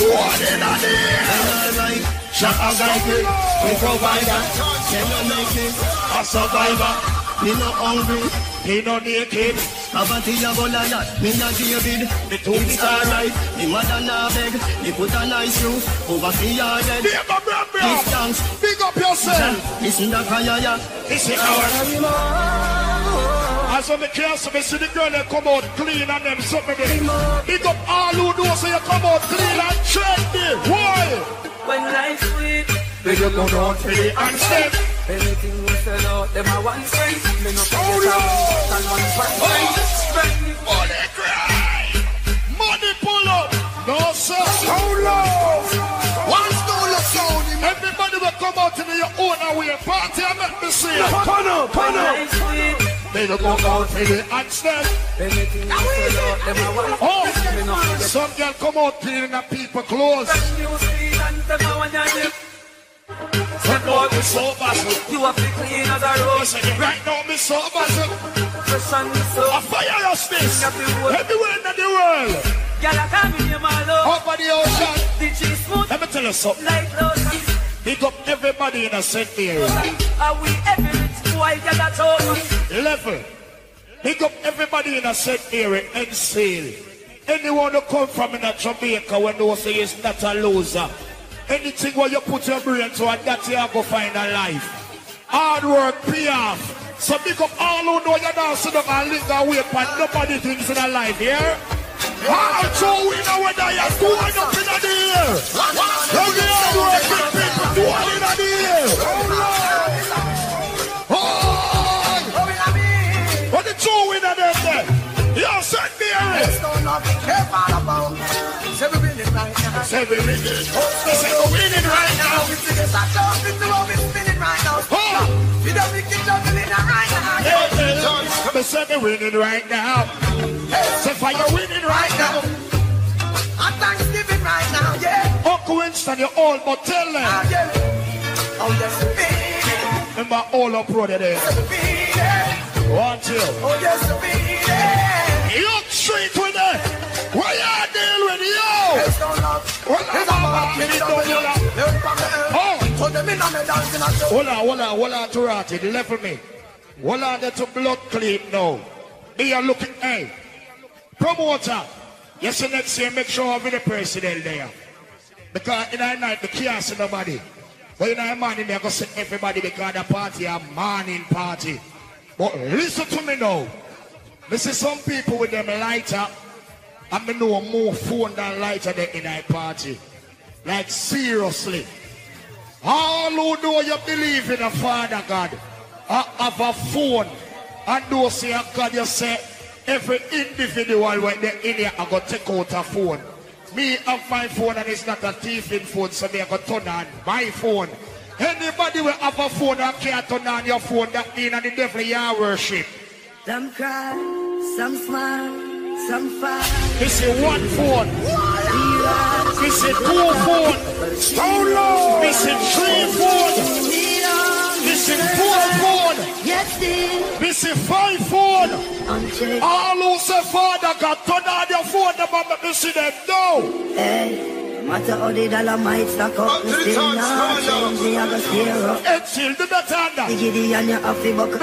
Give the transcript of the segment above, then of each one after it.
What in a day? Shut up, guy, we provider. Can you make it a survivor? Me no hungry, me no naked. Avanti a Goliath, me not David. The two is alright, me mother na beg. Me put a nice roof over the yard. Give thanks, Big up yourself. listen to fire, yeah. Listen our as when the cancer, me see the girl that come out clean and them something there. Big up all who know so you come out clean and trendy. Why? When life sweet, Big up on out for the handstand. anything we sell out, them a one friend. Me no forget Oh, how Lord. and one friend. Oh, Spend it Money cry. Money pull up. No sir. Hold on. One stone of sound. Everybody will come out in your own way. Party and make me see it. Pan up, when life sweet. They don't go out for the handstand. Anything we sell out, them a oh, one Oh, friend. Me no forget some girl come out cleaning up people clothes. brand new street and them a one your dip. Right now, me so bustle. You have to clean as a rose. Right now, me so bustle. Fresh and so. A fire your space. Everywhere in the world. Girl, I can't be my love. Over the ocean. The cheese smooth Let me tell you something. like. Big up everybody in a set area. Are we every boy girl at home? Level. Big up everybody in a set area and sail. Anyone who come from in a Jamaica when they say is not a loser. Anything where you put your brain to and that you go find a life. Hard work, pay off. So pick up all who know you're sitting up and linger away but nobody thinks in a life, yeah? How true we know whether you're going up in the air. Every hard working people doing in the air. Oh! What two winner them there? You said me Say we winning. Say we winning right now. Oh! Yeah, yeah. Me say me winning right now. Say fire winning right now. I'm Thanksgiving right now, yeah. Uncle Winston, you all but tell them. Oh, yeah. Oh, yes, we Remember all up brother there. Be there. Want you. Oh, yes, we there. Young street with it. Where you deal with yo? There's no love. Well, There's no love. There's no you love. know? Learn from the earth. Oh. So them in on me dancing. Hold on, hold on, hold on to Ratty. Level me. On there to blood clean now. They are looking, hey, promoter. Yes, the next year, make sure I'm the president there. Because in the night, the can't see nobody. But in the morning, they're going to see everybody because the party a morning party. But listen to me now. This is some people with them lighter. And me know more phone than lighter than in a party. Like seriously. All who know you believe in a Father God, uh, have a phone, and those say a God, you say every individual when they in here, I go take out a phone. Me have my phone and it's not a thieving phone, so me I go turn on my phone. Anybody will have a phone that can't turn on your phone, that mean and the devil you worship. Some cry, some smile, some fight. This is one phone. This is two phone. Oh, so low. This is three phone. This is four phone. Still This is five phone. All who say Father God, turn on your phone, the let me see them now. Hey, no matter how the dollar might stack up, we still not change. Me, I go steer up. Still do that.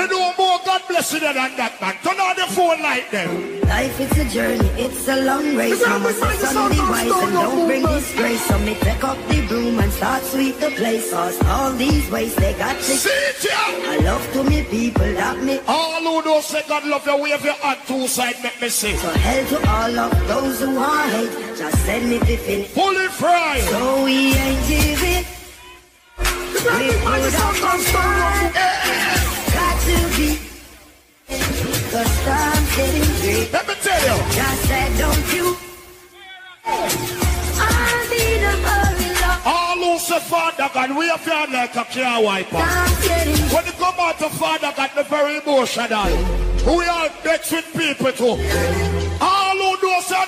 Know more God bless you than that man. Turn on the phone like them. Life is a journey, it's a long race. Mama says son be wise and don't bring disgrace. So me take up the broom and start sweep the place. Cause all these ways they got to See. I love to me people that me All who don't say God love you, wave your hand two side, make me see. So hell to all of those who want hate Just send me finish Fully fried. So we ain't giving We put up a fight Got to be Cause time's getting great Let me tell you. Just said don't you I need a hurry love All who say Father God, wave your hand like a car wiper. When you come out to Father God, the very emotional. We are vexed with people too.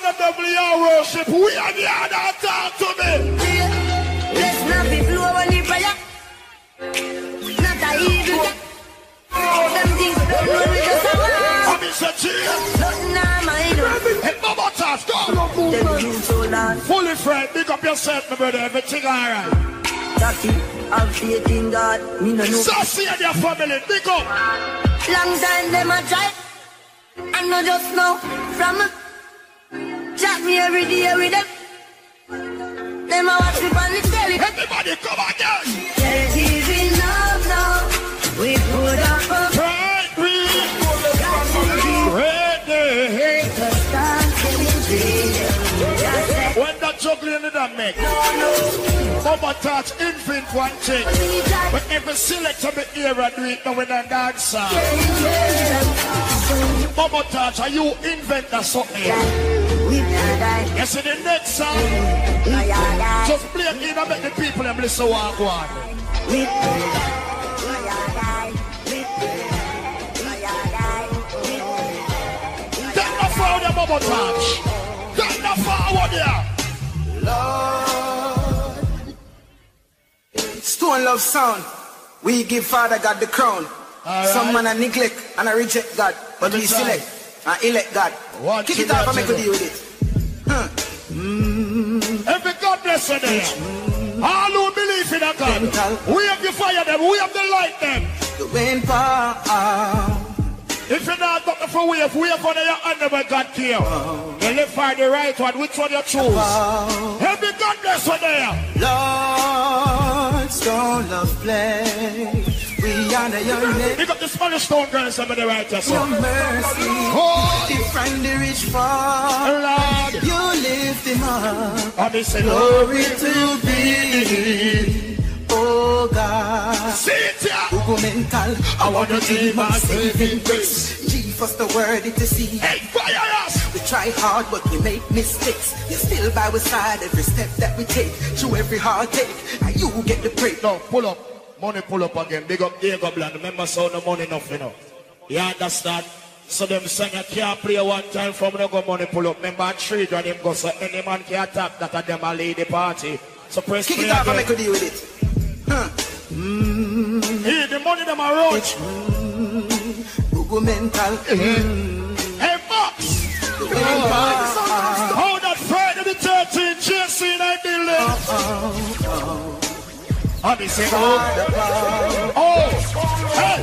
All who know say the devil you worship, we are the other talk to me. Let's not be blow when you prayer Not a evil Oh, them things don't know we just a I mean, say, cheer. Nothing I mind Hey, Mama Toss, go. Them you so long Fully friend, pick up yourself, my brother. Everything alright. Jackie, have faith in God. Me no know. Sassy and your family, pick up. Long time them a try. I know just now from a chat me every day with them. Them a watch me on the telly. Everybody, come again. There's even enough now. We put up a break a stand celebrate. When the juggling in that make. Mama touch infant one thing. But every selector me hear and do it now when I dance. Mama touch, are you invent that something? Yes, in the next song, just play it in and make the people them listen what I Mama touch. Take the forward there. Lord. Stone love sound. We give Father God the crown. All Some right. man a neglect and a reject God, but we select and elect God. One, Kick it off and make a deal with it. Huh. Hmm. Every God bless you there. Hmm. All who believe in a God, we have the fire them, we have the light them. The wind power. If you're not looking for wave, wave on your hand where God care. You live for the right one, which one you choose? Every God bless you there. Lord, stone love play. We honor your name. Pick up the Spanish stone girls some of the right Your mercy. Oh, Define the rich fall. Lord. You lift him up. He said, Glory to thee, oh God. See it here. Google mental, I want to dream of saving grace. Jesus, the word it to see. Hey, fire us. We try hard, but we make mistakes. You're still by our side every step that we take. Through every heartache, and you get the break. No, pull up. Money pull up again. Big up Diego Bland. Remember, so no money enough, you know. You understand? So them saying you can't play one time from no go money pull up. Remember, three and him go so any man can attack that of them a the party. So press Kick it off and make a deal with it. Huh. Mm. Hey, the money them a roach. Google mm, mental. Mm. Hey, Max. How that Friday the 13th, JC in a building. And they say, oh, oh, hey,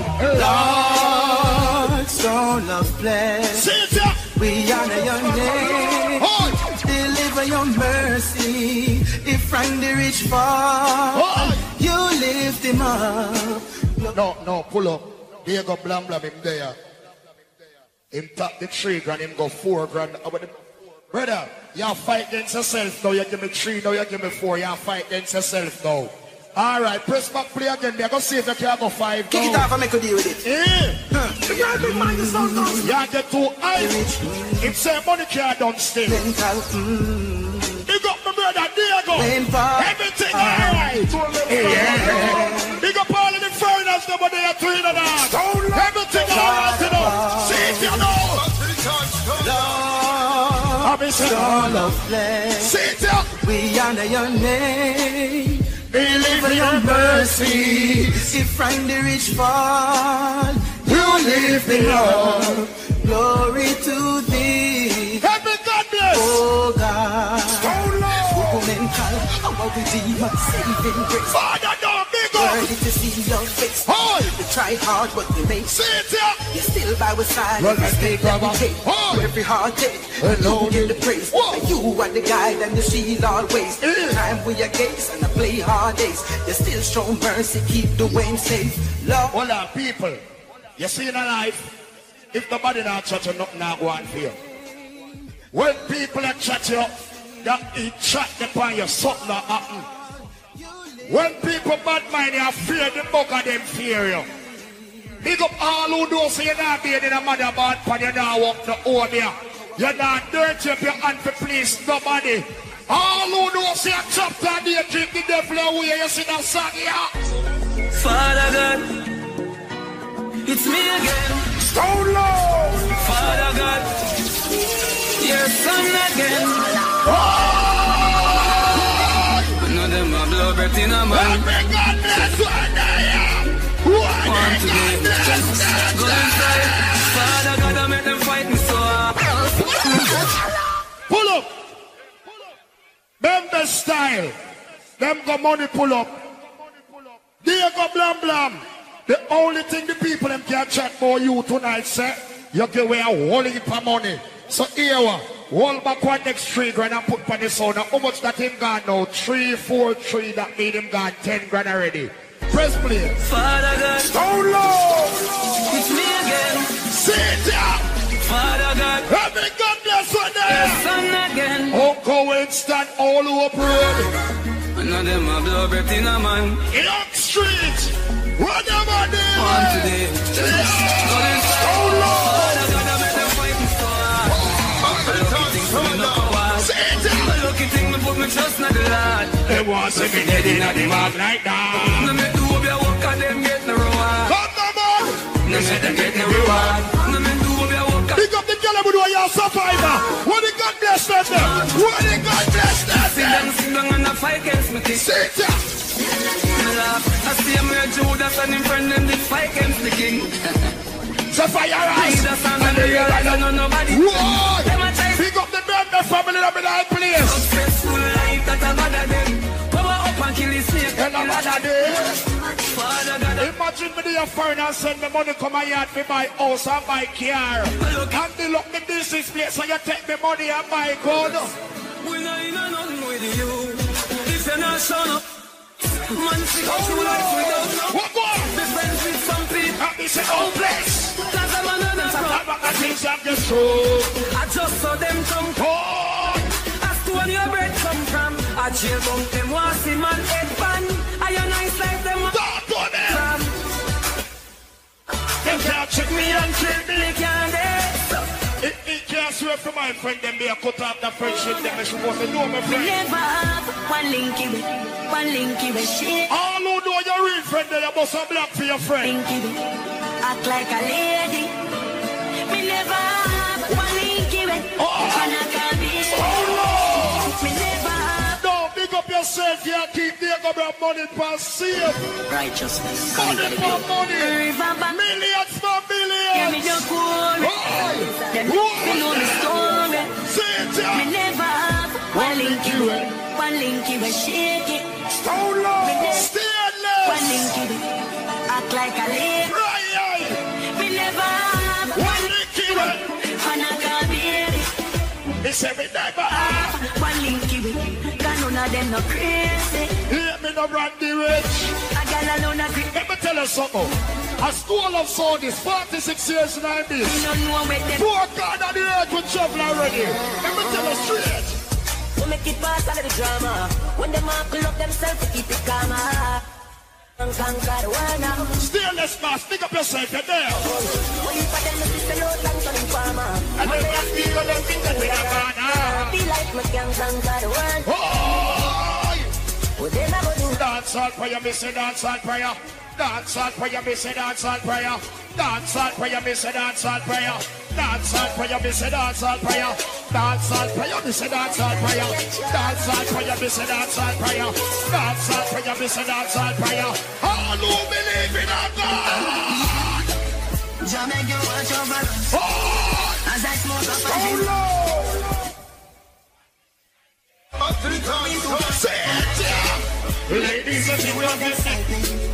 Lord, stone love bless. see it here. We honor your name. Oh, Deliver your mercy. If from the rich fall, oh. you lift him up. No, no, pull up. Diego Blam Blam him there. Him tap the three grand, him go four grand. The- Brother, you fight against yourself now. You give me three, now you give me four. You fight against yourself now. All right, press back play again. There, go see if you can go five. Kick it now. off and make a deal with it. Eh, You're a big man, you sound you get too high. Him say money can't done still. mental. Mm. Big up my brother Diego. Fall. Everything alright. Yeah. Big up all of the foreigners that were there three and a half. Everything alright, you know. See if you know. Lord, I'm in all of flesh. See it here. We honor your name. Deliver your mercy. If from the rich fall, you lift me up. Glory to thee, Every God bless. oh God. Mental, our Redeemer, saving grace. Father, don't big up. Worthy to see your face. Hoy. Try hard, but you make it. You're still by our side. Well, every step take that we take. Oh. Every heartache. Hello. You get the praise. Whoa. And you are the guide and the shield always. Yeah. Time we are gaze and I play hard days. You still show mercy, keep the way safe. Lord, Hold on, people. You see in a life, if the body not chat you, nothing not go on for you. When people are chat you, that he chat upon you, something not happen. When people bad mind you, fear the book of them fear you. Big up all who do so you're not being in a mother bad pan, you're not walk the home here. You're not dirty up your hand to please nobody. All who do so you chop down there, keep the devil away, you see that song here. Father God, it's me again. Stone low! Father God, your son again. Know them a blow breath in a man. Them. Pull up! Bembe style. Them go money pull up. There go blam blam. The only thing the people them can chat for you tonight, sir, you give away a whole heap of money. So here, wa, hold back one next three grand and put on the sound. How much that him gone now? Three, four, three. That made him gone ten grand already. Press play. Father God, oh, Down low. it's me again. Sit down. Father God, Every God bless one there. son again. Oh, Uncle Winston all over road. None of them a blow breath in a man. Young Street. Run them on On today. Go inside. Oh, low. Father God, I make them fighting hard. A lucky thing for me no coward. Sit down. Lucky thing me put me trust in the Lord. They want to be dead in the mouth like that. No me get no reward. No me do be a work and Pick up the girl who your survivor. What the God bless them? What the God bless them sit down, sit down and a fight against me. Sit down. I see a Judas and him friend them did fight against the king. So fire eyes. Jesus and the realize I know nobody. Whoa. Them Pick up the Bender family that be like place. successful life that bother them. Power up and kill the snake. And another day. Father God, I Imagine me the foreign and send me money come my yard for buy house and buy car. And they look the business place so you take me money and buy gold. we not in a nothing with you. If you're not showing up, man, see how true life oh, without no. What more? Be friends with some people. And they say, oh place. Cause I'm another I'm crap. not gonna things I'm just true. I just saw them come. Oh. Ask where your bread come from. I jail bunk them want see man head ban. I a nice life them want They can't trick me and kill me. They can't dance. It, eh, eh, it can't swear for my friend them be a cut off the friendship them is supposed to know my Me friend. never have one linky way, one linky way shit. All who know your real friend they must have black for your friend. Linky way, act like a lady. Me never have one linky way, oh, and I can be. Oh, me never have No, big up yourself, you keep there go bring money for safe. righteousness. Money for money. River bank, Millions for hear me millions. the cool. Them me know the story. See it, Me never have one linky way, one linky way shake it. Down low. One Stainless. linky way, act like a lady. Right, Me never have One licky way. and I can. It's every day, but One linky way, cause none of them no crazy. Me no brand the rich. A gal alone a grip, Let me tell you something. A school of Saudis, 46 years in me this. no them. Poor God on the earth will travel already. Let me tell you straight. We make it pass all of the drama. When them all pull up themselves to keep it calm. And conquer the world now. Stainless mask, pick up yourself, you're there. Only for them to sell out and turn farmer. And then I feel them think that we gone. ah. Feel like me can conquer the world. Oh! What a go do? Dance all prayer, miss a dance all prayer. Dance all prayer, miss a dance all prayer. Dance all prayer, miss a dance all prayer. Dance all prayer, miss a dance all prayer. Dance all prayer, miss a dance all prayer. Dance all prayer, miss a dance all prayer. Dance all prayer, miss a dance all prayer. All who believe in a God. You watch over us. Oh! As I smoke up a Ladies and gentlemen,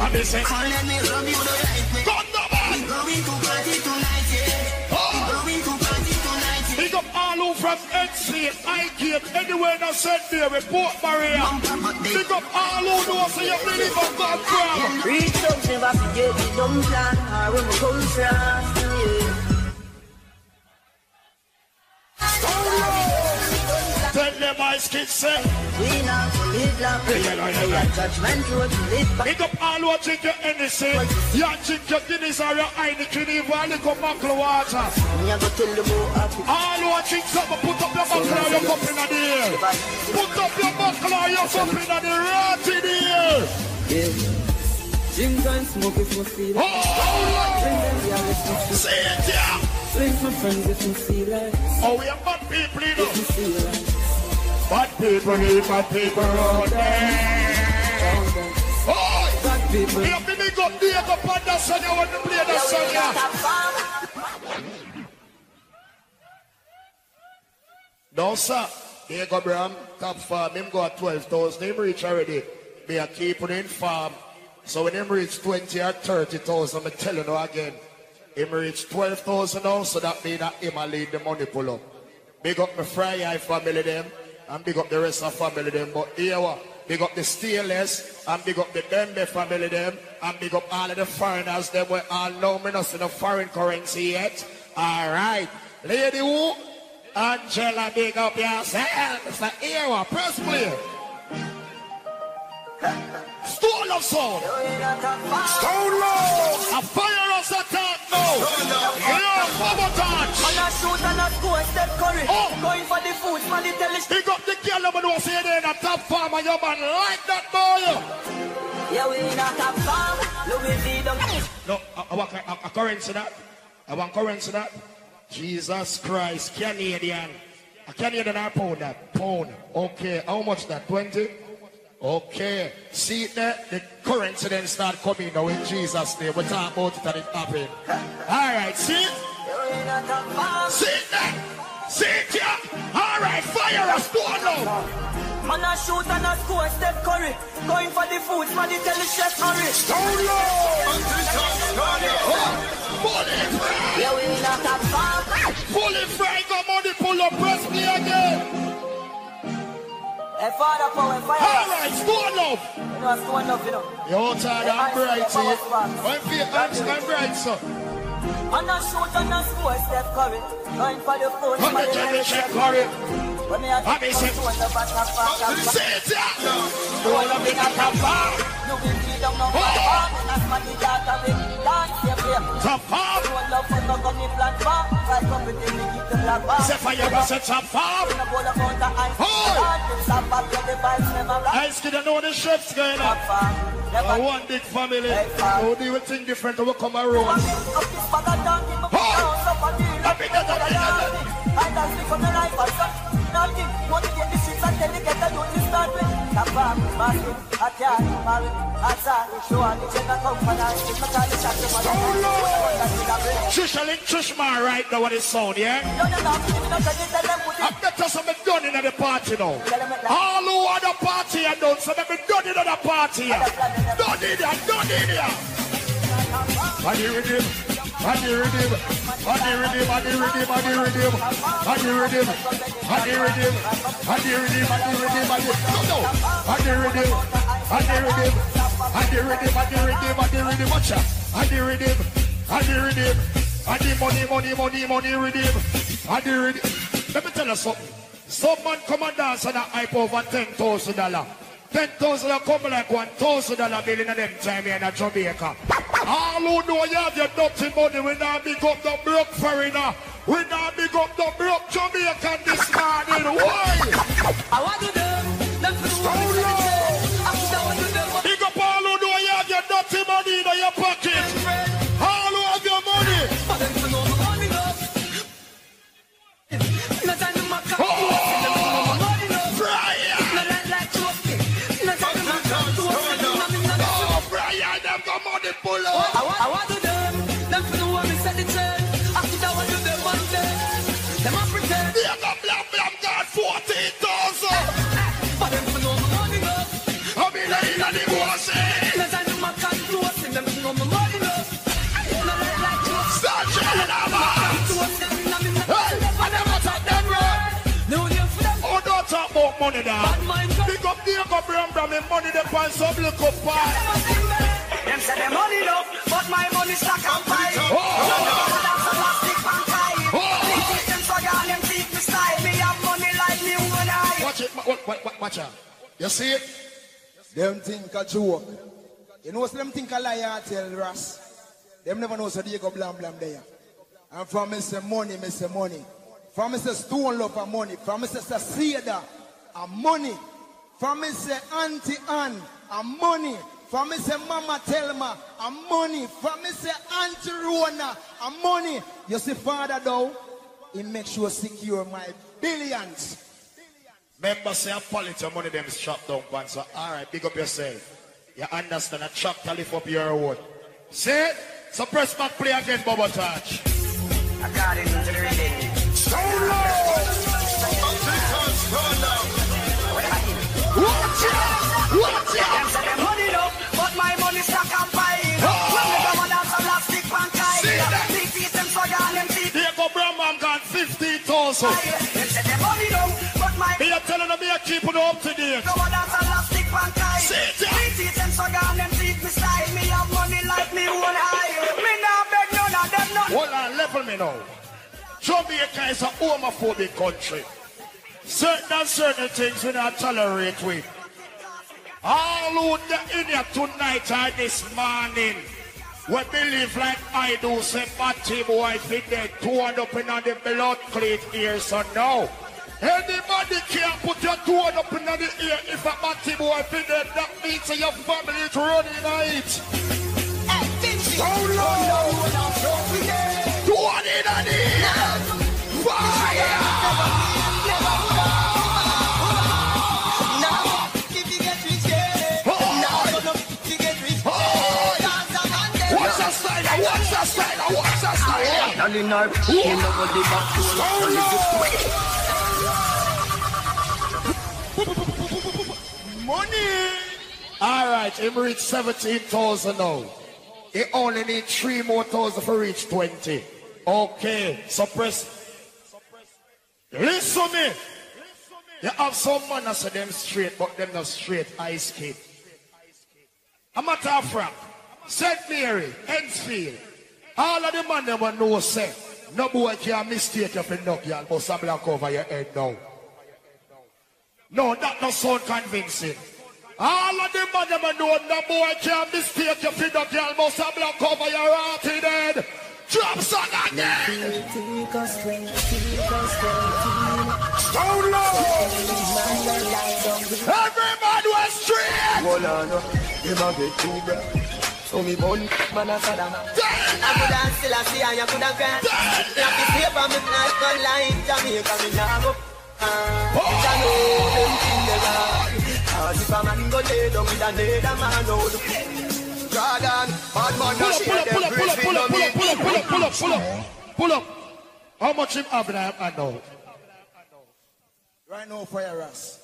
I'm the same. Let me rub you the right way. God no man. Going to party tonight, yeah. Oh! Party tonight, yeah. Big up all who from NC, I anywhere in St. Mary, Port Maria. Big up all who know so you believe in God from. Reach out, never forget the dumb plan. When we come from, yeah. Tell them my kids say. We not to live long. Yeah, yeah, yeah, yeah. Judgment road to live back. Big up all who drink your Hennessy. You drink your Guinness or your Heineken, even a little buckle of water. Me a go tell them how happy. All who drink something, put up your buckle or your cup in the air. Put up your buckle or your cup in the right in the air. Drink and smoke if me feel like. Oh, Drink them yeah, if me feel say it, yeah. Drink my friends if me feel like. Oh, we are bad people, you know. If me feel like. Bad people, need bad people out there. Oh, Bad people. we have to make up the up on that song. You want to play that song, yeah. No, sir. Here go Bram, top farm, him go at 12,000, him reach already. Be a keep in farm. So when him reach 20 or 30,000, I'm telling you again, him reach 12,000 now, so that mean that him lead the money pull up. Big up my Fry Eye family them, and big up the rest of family them. But here? Big up the Steelers, and big up the Dembe family them, and big up all of the foreigners them, we all know me not in the foreign currency yet. Alright. Lady Who, Angela, big up yourself. Here? Press play. Stone of sound. Stone Lord. A fire us attack now. Yeah, Bubba touch. Man a shoot and a score, Steph Curry. Oh. Going for the foot, man, the tell Big up the girl that was here in a top farm and your man like that boy. Yeah, we in a top farm. V. them. No, I, I want a, a currency that. I want currency that. Jesus Christ, Canadian. A Canadian or pound that? Pound. Okay, how much that? 20? Okay. See that the currency then start coming now in Jesus' name. We talk about it and it happened. Alright, see? See that? See it yeah? Alright, fire a stone now. Man a shoot and a score, Steph Curry. Going for the food, man, he tell the chef hurry. Stone low! Bullet fry! Yeah, we will not have fun. Bullet fry, come on, the pull up, press play again. A father power, fire. All right, stone love. You know, stone love, you know. Your old time, I'm bright, see. I'm bright, I'm bright, sir. I'm not short, I'm not score, Steph Curry. Going for the phone. Come to check, check, I see the know the shifts gonna go in the up. Never Uh, one big family. How do you think different? How come around? Oh! Trisha, baso at right now what it sound yeah I'm just I'm done in the party now All who are the party and don't so I'm done in the party Done in here, done in here Are you with him? The rhythm, the rhythm, the rhythm, the rhythm, the rhythm, the rhythm, the rhythm, the rhythm, the no, the rhythm, the rhythm, the rhythm, the rhythm, the rhythm, watch out, and the rhythm, the rhythm, the money, money, money, money rhythm, the rhythm. Let me tell you something. Some man come and dance and hype over ten thousand dollar. Ten thousand come like one thousand dollar bill in them time here in Jamaica. All who know you have your dirty money, we now big up the broke foreigner. We now big up the broke Jamaican this morning. Why? I want to them, them to the world. Oh, After I want to them, Big up all who know you have your dirty money in your pocket. Money now. Bad mind, Big up the Uncle Bram Bram, the money they pan some little pie. Them say them money low, but my money stack and pile. Oh, watch it, ma- watch, watch, watch out. You see it? Them think a joke. You know, so them think a liar tell Ras. Them never know so they go blam blam there. And from me say money, me say money. From me say stone love a money. From me say Seda a money. From me say Auntie Ann a money. From me say Mama Telma a money. From me say Auntie Rona a money. You see father though, he make sure secure my billions. Remember, say, I politics money them is chopped down, man. So, all right, big up yourself. You understand? A chop to lift up your reward. See it? So press back play again, Bubba Touch. I got it into the reading. So low! Watch it! Watch it! Them say them money up, but my money stack and pile. When me come and dance, I'm last stick and kyle. Big teeth, them so young, them teeth. Here go Brahman, got 50,000. Them say them money down, but my... Me a telling them, me a it up to date. Come and dance, I'm last stick and kyle. Big teeth, them so young, them me have money like me one eye. Me not beg none of them, none. Hold on, level me now. Jamaica is a homophobic country. Certain and certain things we not tolerate with. All who get in here tonight or this morning, we believe like I do, say Matty boy fit dead, torn up in the blood cleat ear, so no. Anybody can put your torn up in the ear if a Matty boy fit dead, that means that your family is running Vinci. So low. Torn in the oh, ear. Fire! What's the style? What's the style? Darling, our you know what the back Money. All right, him reach 17,000 now. He only need three more thousand for reach 20. Okay, suppress. Listen to me. You have some man that say them straight, but them not straight ice skate. I'm a tough frap. St. Mary, Enfield. All of the man them will know say, no boy can mistake you for no girl, but some black over your head now. No, that not sound convincing. All of the man them will know no boy can mistake you for no girl, but some black over your hearted head. Drop song again. Stone low. Everybody was straight. Hold on, him a get too bad. So me bun, man a Saddam. I could have still a see and you could have grant. Like the paper, me not gonna lie in Jamaica, me nah go. Ah, I know them thing they are. Cause if a man go lay down with another man, oh, Jordan, bad man, Pull that up, pull up, them pull up, pull up, pull up, pull up, pull up, pull up, pull up, pull up, pull up. How much him have in him hand now? Right now, fire us.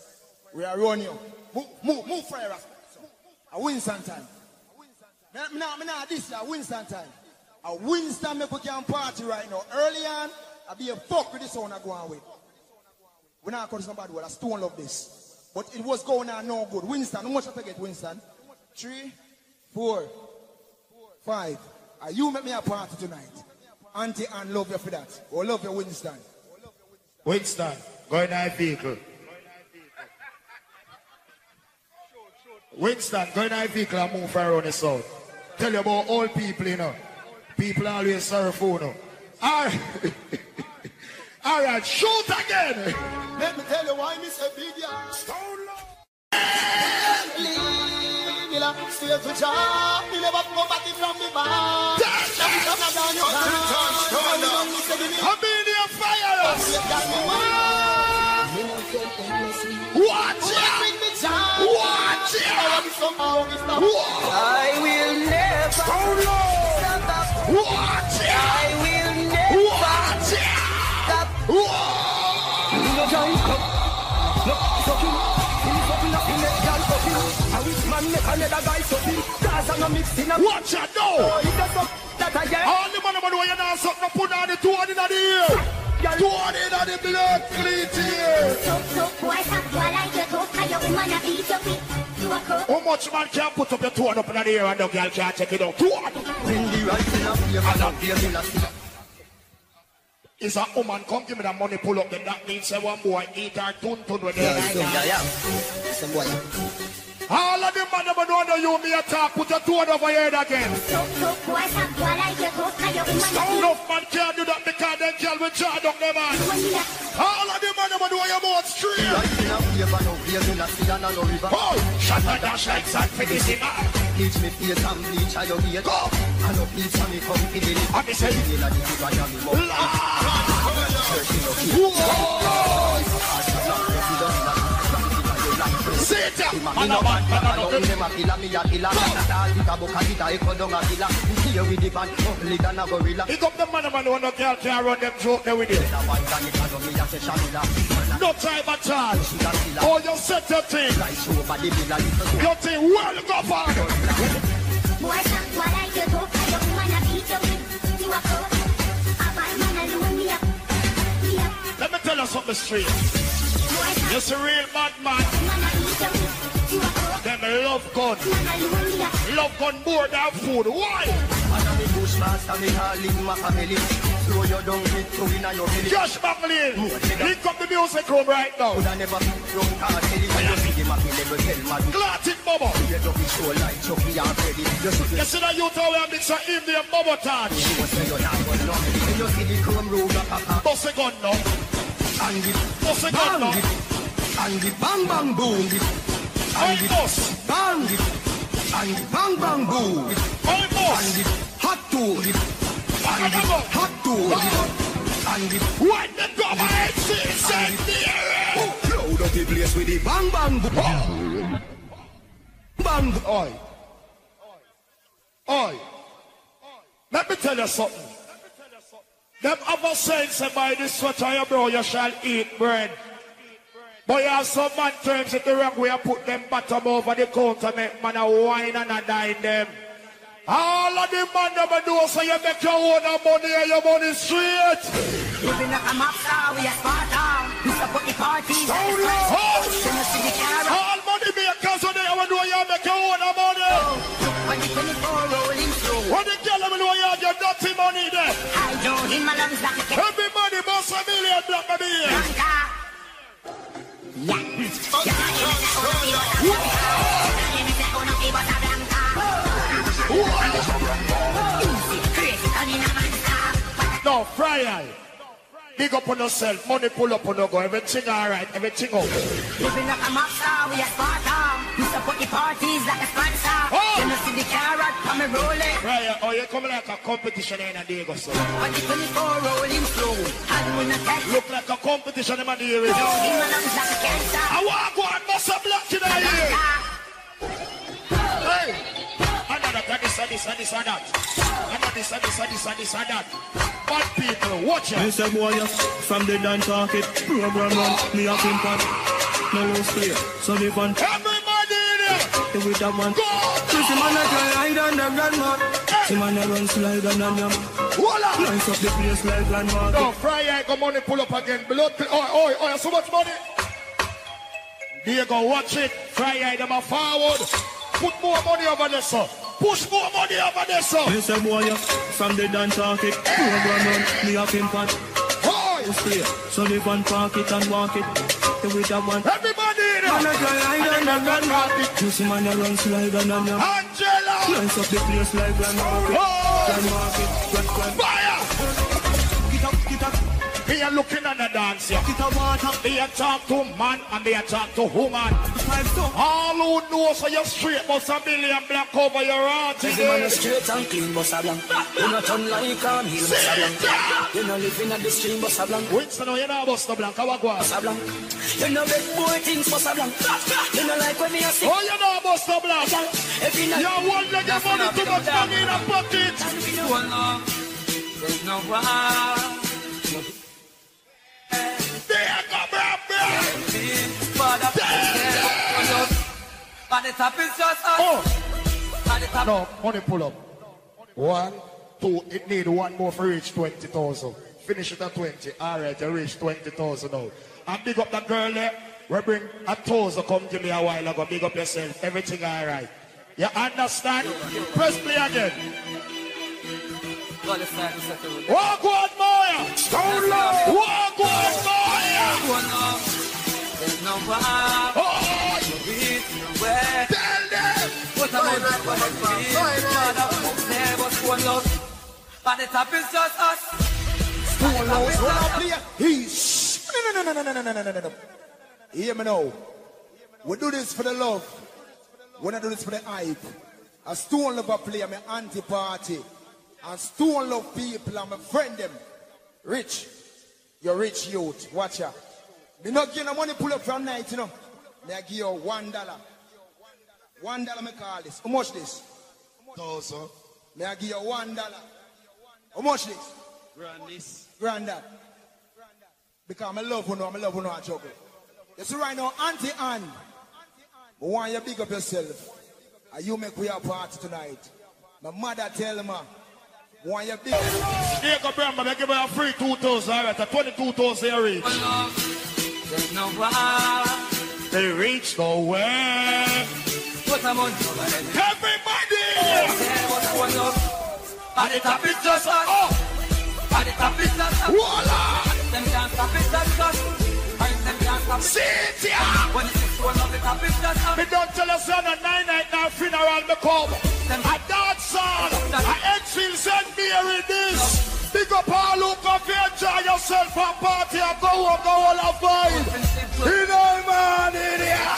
We are running you. Move, move, move, fire us. A Winston time. Me, nah, me nah this year, Winston time. A Winston make we can party right now. Early on, I be a fuck with this one I go on with. We not call somebody well, I still love this. But it was going on no good. Winston, how much I get, Winston? Three, four, five. Are you make me a party tonight? Auntie and love you for that. Or love you, Winston. Winston, go in that vehicle. Winston, go in that vehicle and move around the south. Tell you about old people, you know. People always sorry for you. All right. All right, shoot again. Let me tell you why Miss say big yeah. Stay to job. Me never go back from the bar. Now we come down your I'm in your fire. Watch out. Watch out. I will never stop. Watch out. I will never Watch out. stop. Whoa. Watch out now. All the money when you not something put on the two on in the ear. Two on in the blood cleat here. How much man can put up your two up in the ear and the girl can't check it out? Two. Is a woman come give me the money pull up then that means say one boy eat her tun tun with them. All of the man never know that you me attack put your two on over your head again. Enough man can't do that because them girl will charge up them man. All of the man never know your mouth straight. Oh, shut up dash like sand for this man. Teach me face and bleach and your gate. Go. And no please for me come in it. And me say, Feel like the river and the mouth. sit me up the no time at all. Oh, you set your thing. Your thing go far Let me tell you something straight just a real bad man. Them love gun. Love gun more than food. Why? Josh Buckley, link up the music room right now. Glatted Bubba. You see that you told me I'm Indian Bubba Touch. Bust a gun now. And the Bust a gun bang now. it. And the bang bang boom it. Oi, And the boss. bang it. And the bang bang boom it. Oi, And the hot to it. And the hot to it. And the What the government said there. Load up the place with the bang bang boom. Oh. Bang. Oi. Oi. Let me tell you something. Them other saying say by this sweater you bro you shall eat bread. But you have some man terms in the wrong way you put them bottom over the counter make man a wine and a dine them. All of the man never do so you make your own money and your money straight. Living like a mob star, we a Sparta. We support the parties. Oh, and the Lord. friends. Then you see the. All money makers on there when do you make your own money. Oh, when the 24 rolling what the girl I mean, why you have your dirty money there? I don't in my love is back again. Everybody boss a million drop a million. Blanca. Yeah. Oh, yeah. Oh, yeah. No, fry eye. Big up on yourself. Money pull up on your go. Everything alright. Everything up. Living like a mob star, we a Sparta. Um. We support the parties like a sponsor. Oh. You see the carrot, come and roll it. Eye. Oh, you come like a competition in a day go so. When the 24 rolling through. And when I catch Look like a competition in my day. with. in my lungs like a cancer. I and bust a black in a here. Hey. This and this and this and that. Another this and this and this and this and that. Bad people, watch out. say boy, from the dance market, program run, me a impact. No lose play, so live on Everybody in here. with that one. Go. See man a try hide on the grandma. See man a run slide on the yam. On. Nice up the place like landmark. No, Friday go money pull up again. Blood, oh, oh, oh, oh so much money. There go, watch it. Friday them a forward. Put more money over there, sir. Push more money over there, son. Me say, boy, from the dance market. program run, me up in pot. Hoy! So live on pocket and walk it. Then we that one. Everybody in Man, I try and run and rock it. You see, man, I run slide and I'm Angela! Lights up the place like grand market. Grand market, grand market. Me a looking at the dance, yeah. Get a water, Me a talk to man and me a talk to woman. All who know so you straight must a million black over your heart Every man is straight and clean, boss a blank. You not turn like a meal, boss a blank. You not living at the stream, boss a blank. Winston, you know bust the blank, how I go on? Boss a blank. You know big boy things, boss a blank. You know like when me a sick. Oh, you know bust the blank. Every night. You want to get money too much money in a pocket. Uh, there's no one. But the top is just us. Oh, At the top. no, money pull up. One, two, it need one more for reach 20,000. Finish it at 20. All right, you reach 20,000 now. And big up that girl there. We bring a thousand come to me a while ago. Big up yourself. Everything all right. You understand? Press play again. God is like to. Walk on, Moya. Stone low. Walk on, Moya. There's no one. Oh, The top is just us. Stone Lows, hold on, player. He's no, no, no, no, no, no, no, no, no, no. Hear me now. We do this for the love. We not do this for the hype. A Stone Lover player, my anti-party. And Stone Love people, I'm a friend them. Rich. You're rich youth. Watch out. Me not give no money pull up from night, you know. Me I give you one dollar. One dollar me call this. How much this? Thousand. Me I give you one dollar. How much this? Granddad. Because I love you know, I love you know I juggle. You see right now, Auntie Anne. I want you big up yourself. And you make we a party tonight. My mother tell me, Want your big. Here go Brahma, they give her a free 2,000, all right, a 22,000 you reach. There's no bar. They reach nowhere. What I'm on over there. Everybody! Yeah, what's going on? At the top is just us. Oh, At the top is just us. voila! Them can't stop it, just us. And them can't stop it. Sit here! When it's one of the top is just us. Me don't tell us on a nine night now funeral me come. A dance song, a Enfield St. Mary this. Big up all who come here, enjoy yourself and party and go go all a vibe. You know man, in here.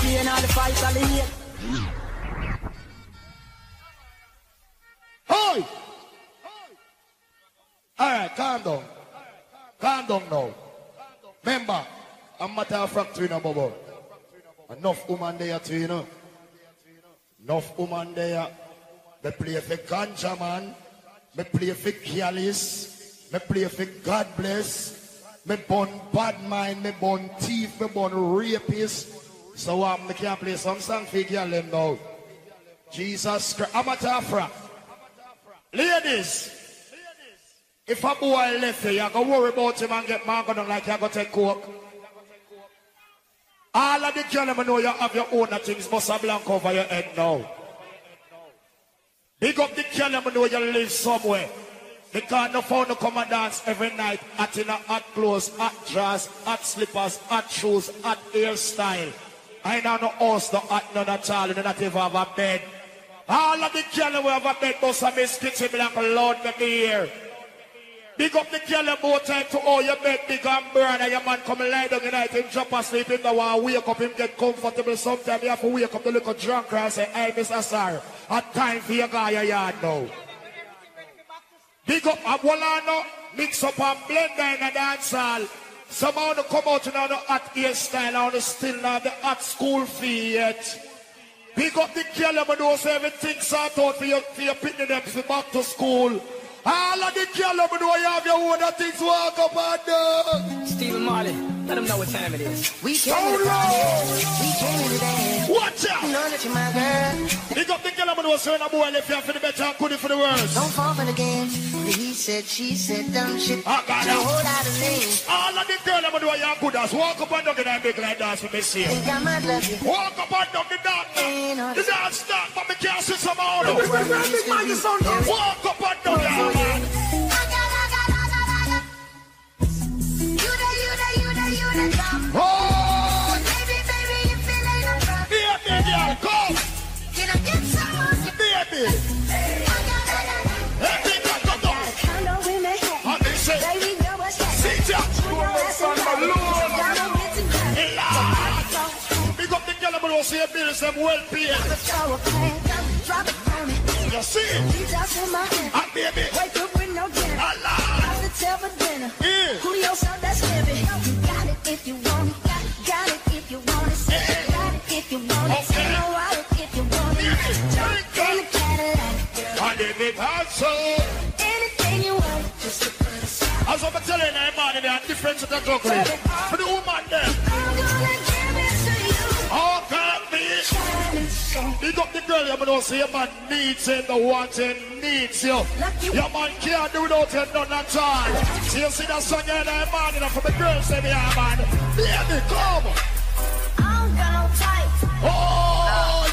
Seeing all the fights, all the. Hey! Alright, calm down. Calm down now. Remember, I'm matter of fact, you know, Bobo. Enough woman there, too, you know. Enough woman there. Me play for ganja, man. Me play for careless. Me play for God bless. Me born bad mind. Me born thief. Me born rapist. So um, me can play some song for girl them now. Jesus Christ. I'm a tafra. Ladies. If a boy left you go worry about him and get man down like you go take coke. All of the gentlemen know you have your own things must have blank over your head now. Big up the gentlemen know you live somewhere. Because no phone to come and dance every night at in a hot clothes, hot dress, hot slippers, hot shoes, hot hairstyle. I know no house, no hot none at all, you not even have a bed. All of the gentlemen have a bed, must have been skitty me like Lord make me hear. Big up the girl about time to all your bed, big and burn, and your man come and lie down tonight, him drop asleep, him now want wake up, him get comfortable. Sometimes you have to wake up the little drunk and say, hey, Mr. Sir, a time for your guy your yard now. Big up Abuelano, mix up and blend in a dance hall. Somehow to come out in the hot hairstyle, and still not the hot school fee yet. Big up the girl, but knows everything sort out for your, for your picnic for back to school. All of the girl, but know you have your own things walk up and down. Stephen Marley, let them know what time it is. We So came to low. dance. We came to dance. Watch You out. know that you're my girl. Big up the girl, but know saying a boy left here for the better and good for the worse. Don't fall for the games. He said, she said, dumb shit. I got A it. whole lot of names. All of the girl, but know you are good as walk up and down in that big like dance for me see. Think I might love you. Walk up and down the dance. Ain't The dance start, but me can't see some more. Well, it's gonna be very- Walk up and down for there. you. You the, you Big up the girl, but know say your bills them well paid. Throw a plan, drop it on me. You see? Details in my hand. And baby. Wake up with no dinner. Allah. Got the tell for dinner. Yeah. Julio, so that's heavy. You got it if you want it. Got, got it if you want it. Say you got it if you want it. Say no wallet if you want it. Jump in the Cadillac. And if it also. Anything you want, just to put aside. As I'm telling you, man, there are different set of chocolate. For the woman there. Big up the girl, you know, say your man needs him, the wanting needs you. Your man can't do without him, none at all. So you see that song there, man, you know, from the girl, say, yeah, man. Baby, come. I don't got no type. Oh,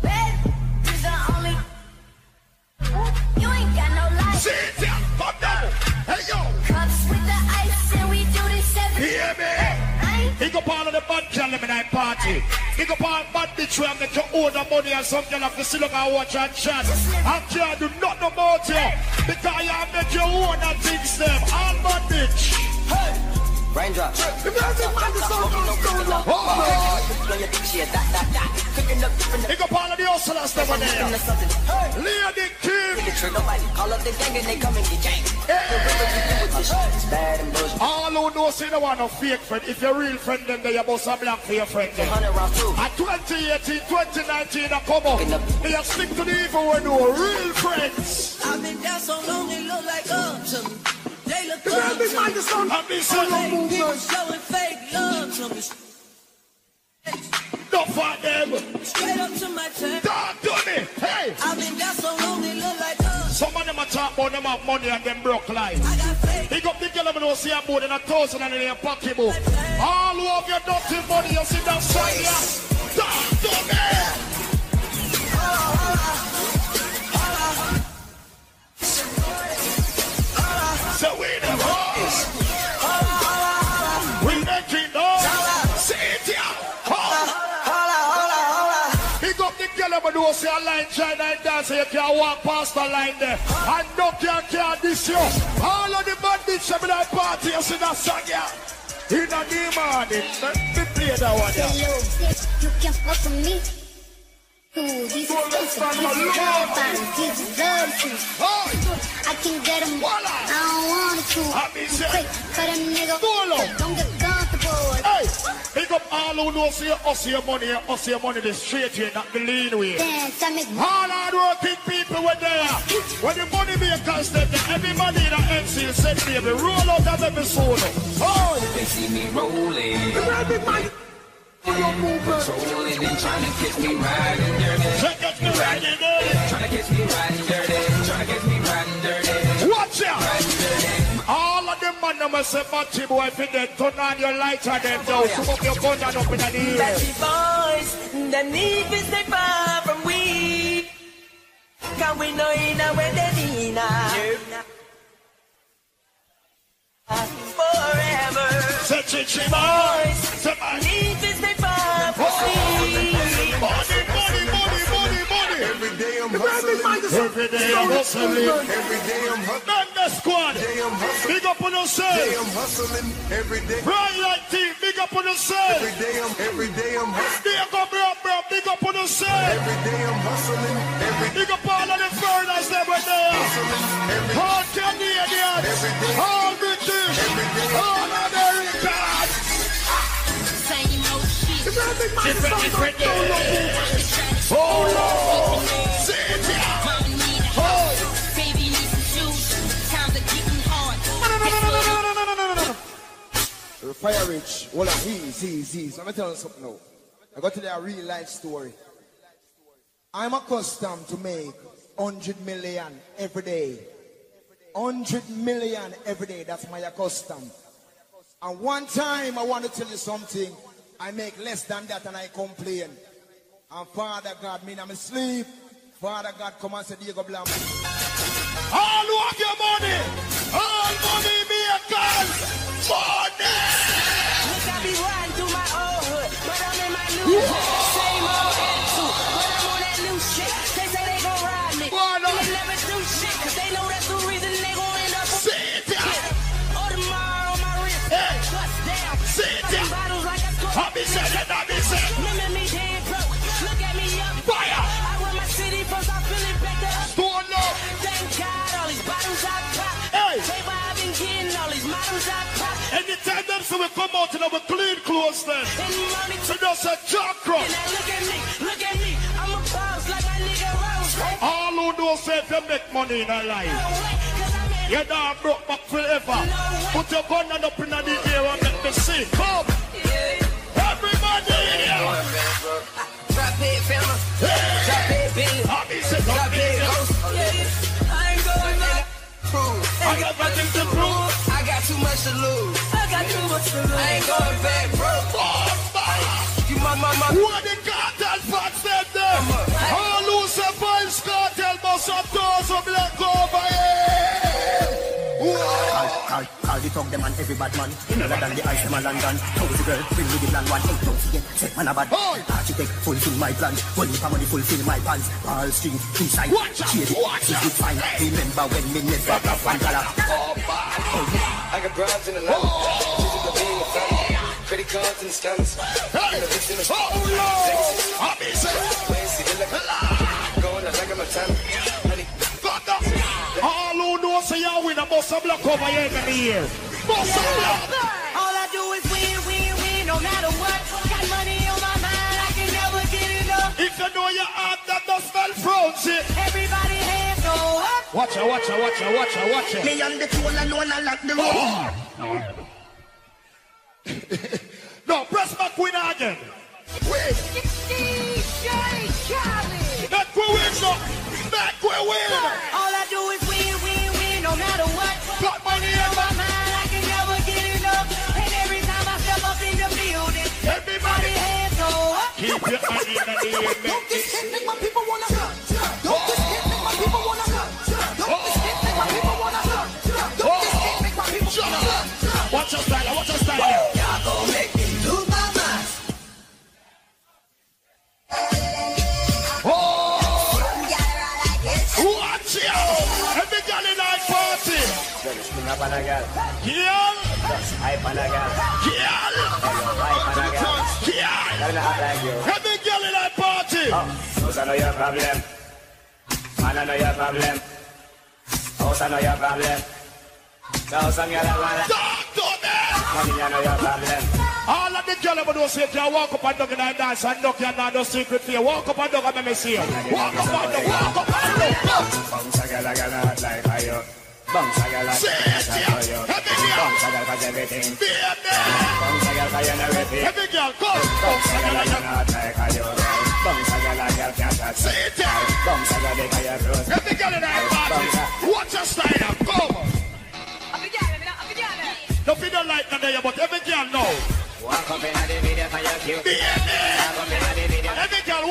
Babe, you're the only. Ooh, You ain't got no life. sit down, come down. Hey, yo, Cups with the ice, and we do this every hear me. Ain't Big up all of the bad girl in that party. Big up all bad bitch where I make your own money and some girl have to sit up and watch and chat. I can't do nothing about you because you make your own and things them. All bad bitch. Raindrop. Big up all of the hustlers over there. Lady Kim. Call up the gang and they come and get gang. Bad and bullshit. All who know say no want no fake friend. If you're real friend, then they must have black for your friend. Then. Hundred round two. At 2018, 2019, I come up. They are stick to the evil when no real friends. I've been down so long it look like up to me. They look up to me. And this is Fake people showing fake love to me. not for them. Straight up to my chest. Talk to me. Hey. I've been down so long it look like up. So about them have money and them broke life. Big up the girl who see a board in a thousand and in their pocketbook. All who have your dirty money, you see that side here. Talk to me. Ah, ah, ah. So we the boys. We making noise. Say it. Big up the girl who do see a line China and dance, you can walk past the line there. And no can care this year. All of the bad bitch in that party, you see that song here. In the morning, let me play that one bitch, you can fuck with me. Ooh, these expensive, these love these love shoes. I can get them, I don't want to. Quick, cut a nigga, don't get comfortable. Hey, big up all who know see us your money, us your money the straight way, not the lean way. Make All hard working people were there. When the money makers step there, everybody in the MC said, baby, roll out of every soul. Oh, They see me rolling. And trying to catch me riding dirty. Trying to catch me riding dirty. Trying to catch me riding dirty. Trying to catch me riding dirty. Watch out! All of them man them say, Matty boy, if you dead, turn on your lights and them down. Smoke your gun and up in the air. Batty boys, the need is stay far from we. Can we know in a way they need Forever. Say, chichi boys. Say, Every day I'm hustling. Every day I'm hustling. The squad. Big up on yourself. Every day I'm hustling. Every day. Bright light team, big up on yourself. Every day I'm. Every day I'm hustling. Big up, bro, bro, big up on yourself. Every day I'm hustling. Every Big up all of the foreigners that were there. All Canadians. All British. All Americans. same old shit. Different, different. Oh, Lord. Fire Rich, hold on, easy, easy, easy. Let me tell you something now. I got to tell you a real life story. I'm accustomed to make 100 million every day. 100 million every day, that's my custom. And one time I want to tell you something, I make less than that and I complain. And Father God, me I'm asleep. Father God, come and say, Diego Blam. All have your money. All money makers. Money. I'm Anytime them say we come out in our clean clothes then. And money just a chakra. And look at me, look at me. I'm a boss like my nigga Rose. All who know say if you make money in a life. You're not broke back forever. Put your gun and up in the air and let me see. Come. Everybody in here. Drop it, fella. Drop it, Billy. I be said, Drop it, Ghost. Oh, I ain't going back. I got nothing to prove. I got too much to lose. I got too much to lose. I ain't going back, bro. You my mama. What the cartel them? All who boys cartel must have doors of black over here. Call, call, call the talk them and every bad man. In other than the ice them a London. Told the girl, bring me the plan one. Hey, don't forget, say man a bad. Architect, fulfill my plan. One for money, fulfill my plans. Wall Street, inside. Watch out, Cheers, watch out. it fine? Remember when me never got one dollar. I got broads in the land. Oh. She's a being a family. Credit cards and scams. Hey. Oh, Lord. I be said. Going out like I'm a tan. All who know say you win a bus of black over here in the year. Bus of black. All I do is win, win, win, no matter what. Got money on my mind, I can never get enough. If you know your heart that does smell frozen. Everybody hands go up. Watch out, watch out, watch out, watch out, watch out. Me and the tool alone, I lock the room. Oh. No, press back win again. Wait. DJ Khaled. Back we win, no. Back we win. All I do is no matter what. Got money in my mind, everybody hands up. Keep your the air, Kial! Ay panaga. Kial! Ay panaga. Kial! Don't. Every girl in that party. Oh, I know your problem. Man, I know your problem. Oh, I know your problem. Now, Those are your problem. Talk to me! Money, I know your problem. All of the girls over those here can walk up and down and dance and knock your nando secret for. Walk up and down and let me see you. Walk up and down, walk up and down. Bounce a girl, a girl, like I am. Bounce girl. Every girl. Girl girl. Every girl, girl girl you. Girl girl girl. Every girl none of you, but every girl. Walk up in for every girl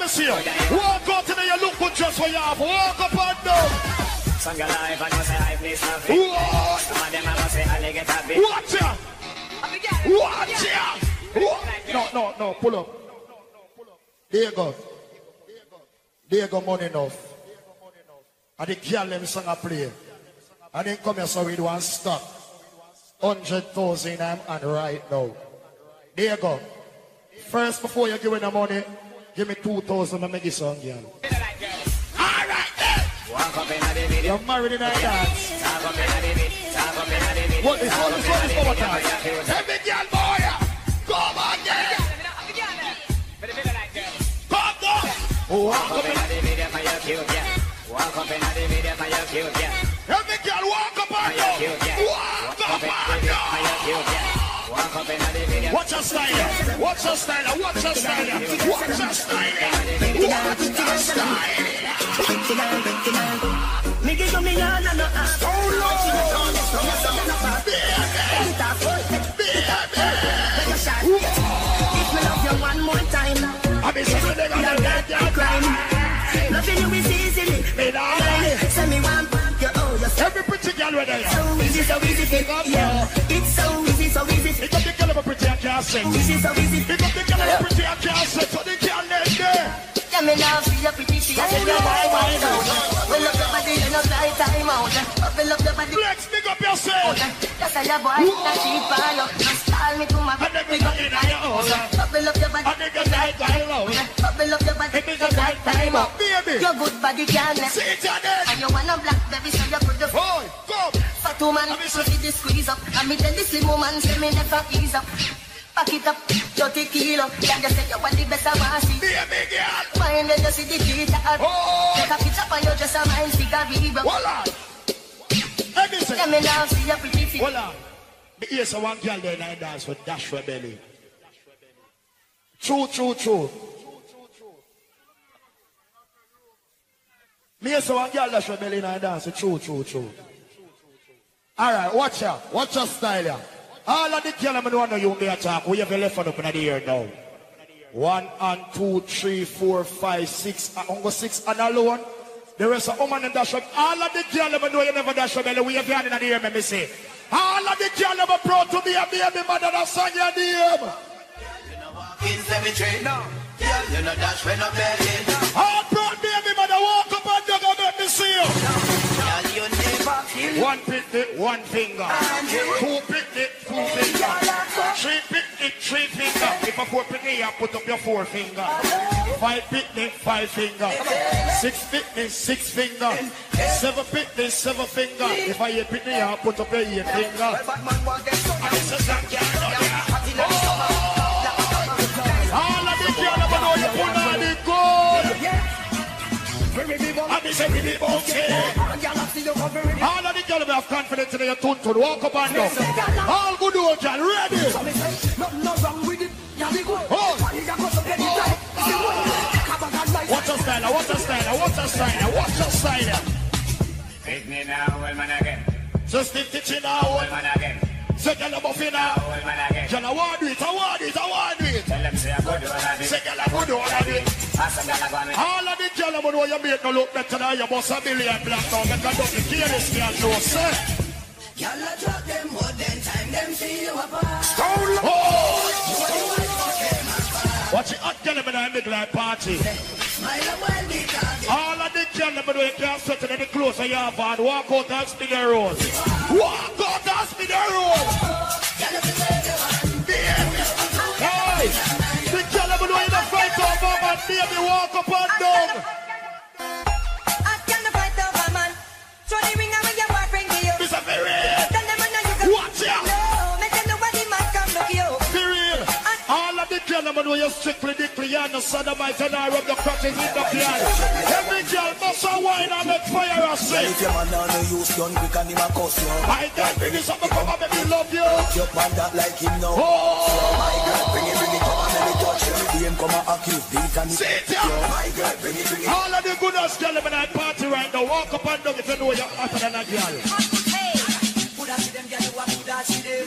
me you. Look good just what you. Walk up and down. Some girl life and you say I miss nothing. What? Some of them a go say I like a bit. Watch ya. Watch ya. No, no, no. Pull up. There you go. There you go, money enough. And the girl them song a play. And then come here so we do one stop. Hundred thousand I'm and right now. There you go. First before you give me the money, give me two thousand and make it song girl. You're married in a dance. What is what is what is what is Every girl boy. Come on girl. Come on. Walk up in the video for your cute, yeah. Walk up in the video for your cute, yeah. Every girl walk up down. yeah. Walk up yeah. The video. Watch your style. Watch your style. Watch your style. Watch your style. Watch your style. Me give you me all and no half. If me love you one more time, I be saying they gonna get your crime. Loving you is easily. Me lie. Say me one pump you, oh, Every pretty girl with there. so easy, so easy, to- yeah. It's so easy, so easy. Pick up the girl of a pretty and can't sing. Easy, so easy. Pick up the girl of a pretty and can't sing. So the girl next there. Yeah, me love see you pretty, she has a good time out. Well, love your body, you know, fly time out. Well, love your body. Flex, pick up yourself. Just say your boy, that cheap for you. Just call me to my we got in your house. Well, love your body. And then get like time out. Well, love your body, Baby, you like time out. Baby. Your good body can let See it again. And you wanna black baby, so you put the Boy, come. Fat woman, so see the squeeze up. And me tell the slim woman, say me never ease up. Pack it up, 30 kilo. Yeah, you say you want the best I want see. Baby girl. Mind when you see the teeth. Oh. Take a picture for you, just a mind rebound. Voila. Let me say. Yeah, me love see your pretty feet. Voila. The ears of one girl there in that dance with Dash her belly. True, true, true. Me hear one girl dash her in that dance. True, true, true. All right, watch ya. Watch your style ya. All of the girl I'm know you may attack. We have a left hand up in the ear now. One and two, three, four, five, six. Uh, I only six and alone. The rest of woman and dash up. All of the girl I'm know you never dash belly. We have your hand in the ear, let me say. All of the girl I'm proud to be a baby mother that sang your name. In cemetery, no. Girl, you know dash when I'm begging. All proud baby mother walk up and and let me see you. Girl, you never One picnic, one finger. Two picnic, two finger. Three picnic, three finger. If I four picnic, I put up your four finger. Five picnic, five finger. Six picnic, six finger. Seven picnic, seven finger. If I eight picnic, I put up your eight finger. And the bouncy. All of the girls have confidence in your tune tune. Walk up and down. All good old girl, ready. Oh. Watch your style, watch your style, watch your style, watch your style. Pick me now, well man again. Just keep teaching now. Well man again. Say girl a buffy now. Again. Girl I want it, I want it, I want it. Tell them say I go do it. I good it. All of the I know you make no look better than you bust a million black now. Make a double kill this girl, no sir. I drop them more than time, them see you apart. Stone oh. Watch it, hot in the middle of party. Smile a while because All of the gentlemen when you can't in the clothes of your van, walk out and spin the road. Walk out and spin the road. Them nobody man come look you. Be real. All of the gentlemen who you strictly declare no sodomite and I rub the crutches in the plan. Every girl must a wine and make fire a Girl, sing. if your man now no use gun, we can him a cuss you. My girl, bring this up, come and make me love you. Your man that like him now. Oh. My girl, bring it, bring it, touch you. The him come and accuse, beat and Sit down. My girl, bring it, bring it. All of the good ass gentlemen at party right now, walk up and down if you know you're hotter than a girl. Hey, coulda see them girl, you a coulda see them.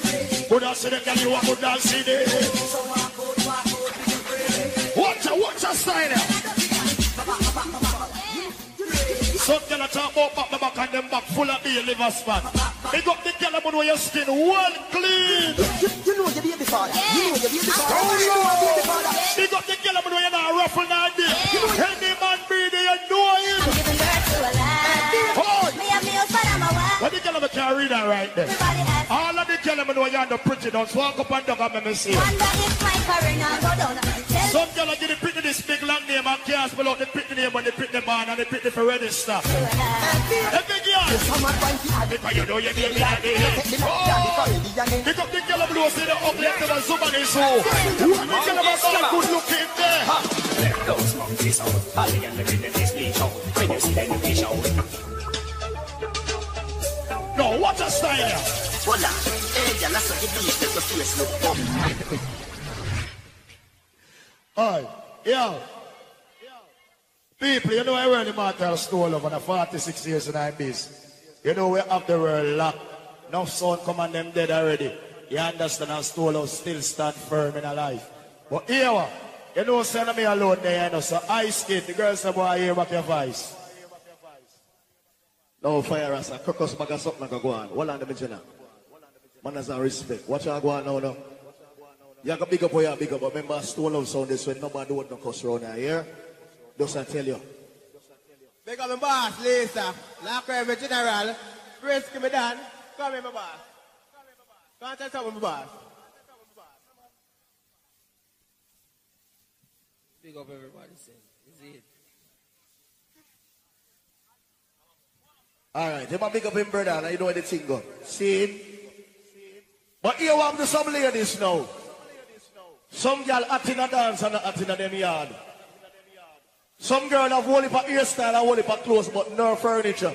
Good ass the girl, you a good dance see this. So walk out, walk out with your brain. Watch out, watch out, style. Some a talk about back the back and them back full of beer liver spot. Big up the girl about where your skin well clean. You, you know your baby father. You know your baby father. Oh, You know your baby father. Big up the girl about where you not ruffle. Any man breathe, what the girl about can read that right there. All of the girl about where you are the pretty dance. Walk up and down and make me see. wonder if my career now go down. Tell Some girl a give the pretty this big long name and can't spell out the pretty name when they pick the man and they pick the for register. Every girl. Some are trying to have it. Because you know you give me a the man, daddy, for ready, and then Pick up the girl below, see the ugly and the zoom on his soul. What the girl about that good looking there? Let those monkeys out. Holly and the rhythm is bleach out. When you see them, you bleach out. No, what a style. Hola. Hey, girl, that's what you do. Take your face, look up. Alright, yo. People, you know I really matter stole over the 46 years in biz. You know we have the world locked. No son come and them dead already. You understand and stole out still stand firm in a life. But here, you know send me alone there, you know, so I skate, the girls say, boy, hear back your voice. No fire us, a crocus maga something like go on. Hold on the minute now. Manners and respect. Watch out go on now, no. You can big up where you big up, but remember stone love sound this when nobody would no cuss around here. Just I tell you. Big up my boss, Lisa. Lock every general. Risk me done. Come here, my boss. Can't tell something, my boss. Big up everybody, say. Is it? Alright, him a big up him brother, and you know where the thing go. See him? But here have the some ladies now. Some girl hot in a dance and not in a them yard. Some girl have whole heap of hairstyle and whole heap of clothes, but no furniture.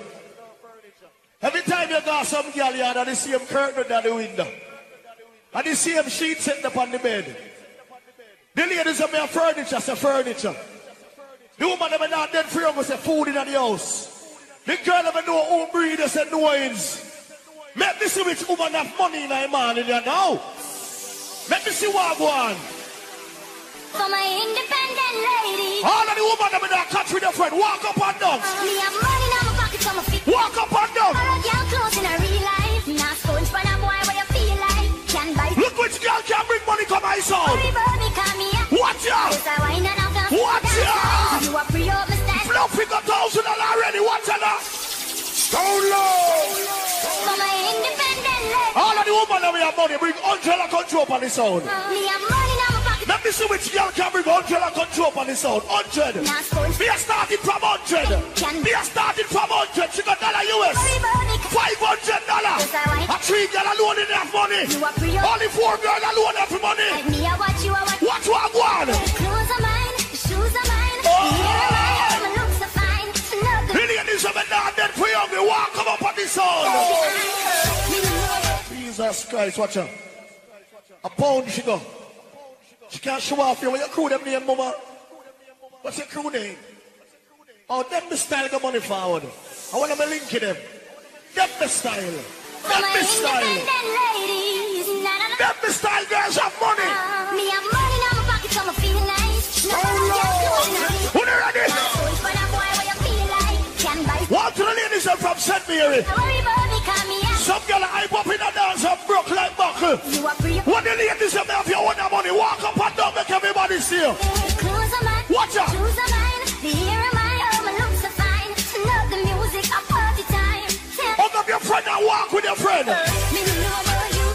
Every time you got some girl yard and the same curtain at the window. And the same sheet sitting upon the bed. The ladies have furniture, say furniture. The woman them not dead free say food in the house. The girl never know who breed us and noise. Let me see which woman have money in her man in there now. Let me see what go on. For my independent lady. All of the woman them in that country, their friend, walk up and down. Uh, me have money in my pocket, so my feet. Walk up and down. All of y'all close in a real life. Now sponge for a boy where you feel like. Can buy. Look which girl can bring money to my soul. Hurry, baby, come here. Watch out. Yes, I wine and I've Watch out. You are free oh, of my style. Fluffy got thousand already. Watch. Low. For my independent. All of the woman that we have money bring Angela control on the sound. Me have money pocket. Let me see which girl can bring Angela control on the sound. 100. Now sponge. We are starting from 100. We are starting from 100. She got dollar US. Hurry, baby, come 500 dollar. Yes, I wine. A three girl alone in have money. You are Only four girl alone have money. Like me, I watch you, I watch Watch what on. The clothes are mine, shoes are mine. Oh. Ladies and gentlemen, dead for you. We walk come up on the sound. Jesus Christ, watch her. A pound she go. She can't show off you. What your crew them name, mama? What's your crew name? Oh, them the style go money forward. I want to link them. Them the style. For Them the style. Them the style girls have money. From St. Mary. Some girl hype up in a dance and broke like buckle. You are What the ladies have if you want the money, walk up and down, make everybody see you. The are. Watch out. Are. The are are the Hug up your friend and walk with your friend. you.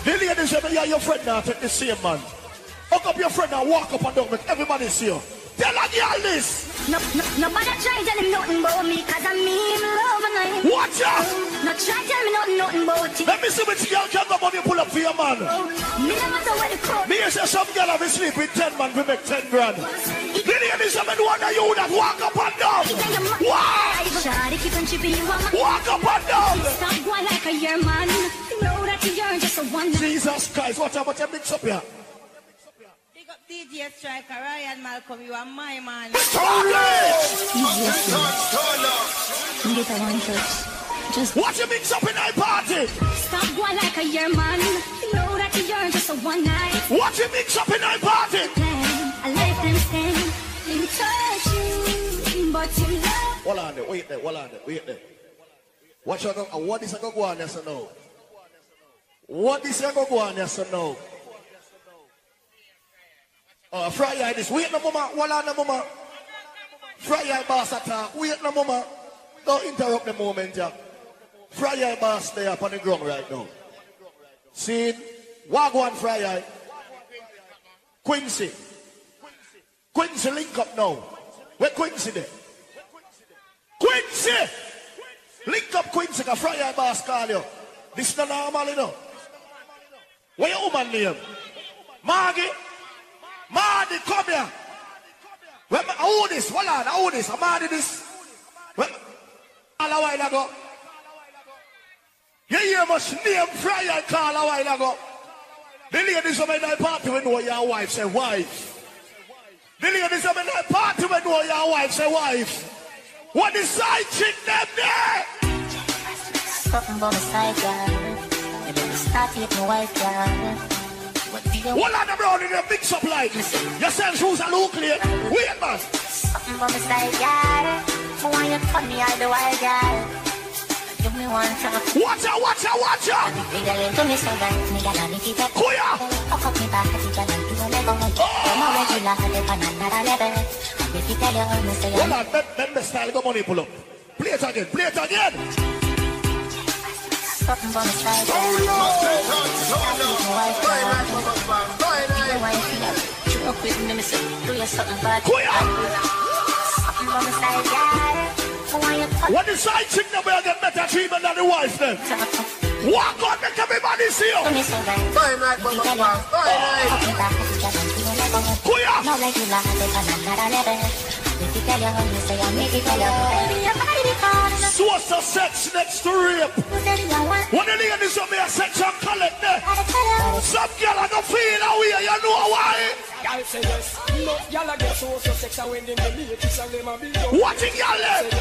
The ladies say, yeah, your friend now take the same man. Hug up your friend and walk up and down, make everybody see you. Tell a girl this. No, no, nobody try tell him nothing about me, cause I'm me in love and I Watch out! No try tell me nothing, nothing about it. Let me see which girl can the money pull up for your man. Me never know where the crowd. Me say some girl have sleep with 10 man, we make 10 grand. The ladies have been one of you that walk up and down. Wow! Shawty keep on chipping you on my Walk up and down. Stop going like a year man. You know that you're just a one. Jesus Christ, watch out, watch out, mix up here. Big DJ Striker, Ryan Malcolm, you are my man. You get a one touch. Just Watch you mix up in that party. stop going like a year man. You know that you're just a one night. Watch you mix up in that party. plan. I let them stand and touch you, but you love. Hold on there, wait there, hold on there, wait there. Watch out, uh, what is a go on, yes or no? What is a go on, yes or no? Oh, fry this, wait no mama, on no mama. Fry eye boss attack, wait no mama. Don't interrupt the moment, yeah. Fry eye boss there up on the ground right now. See, Wagwan fry eye. Quincy. Quincy link up now. Where Quincy there? Quincy! Link up Quincy, cause Fry eye boss call you. This is not normal, you know. What your woman name? Margie? Margie, come here. When, how this? Hold on, how this? I'm Margie this. When, all a while ago. You hear much name Fry eye call a while ago. The ladies of my party when know your wife say wife. The ladies of my party when know your wife say wife. What is side chick them there? Something about my side, girl. And then start with my wife, girl. What do you Hold in the mix up like You sell shoes and look clean. Wait, man. My side, girl. I want you to me on the wild, girl. Give me one chance. Watch out, watch out, watch out. Me girl into me so right, me girl and if you take Kuya. Oh, Fuck up me back, I think I don't do a level I'm a regular, I live on another level And if you tell you, me say Hold I'm on, let, let me style go money pull up. Play it again, play it again. Girl. Give me one feel. Chew up with me, me do you something bad Kuya. Something about my side. I want you What the side chick now will get better treatment than the wife then? Walk on, make everybody see you. me so right Fine night, mama, fine night. Fuck me back, I think I don't do a level Kuya. No regular, I live on another level If you tell you, me say I'm make it tell you Source of sex next to rape. Who said you want When the ladies of me a sex and collect there. Some girl I don't feel away, you know why? Y'all say yes. No, y'all a get so so sex and when them the ladies and them a be. What in y'all left?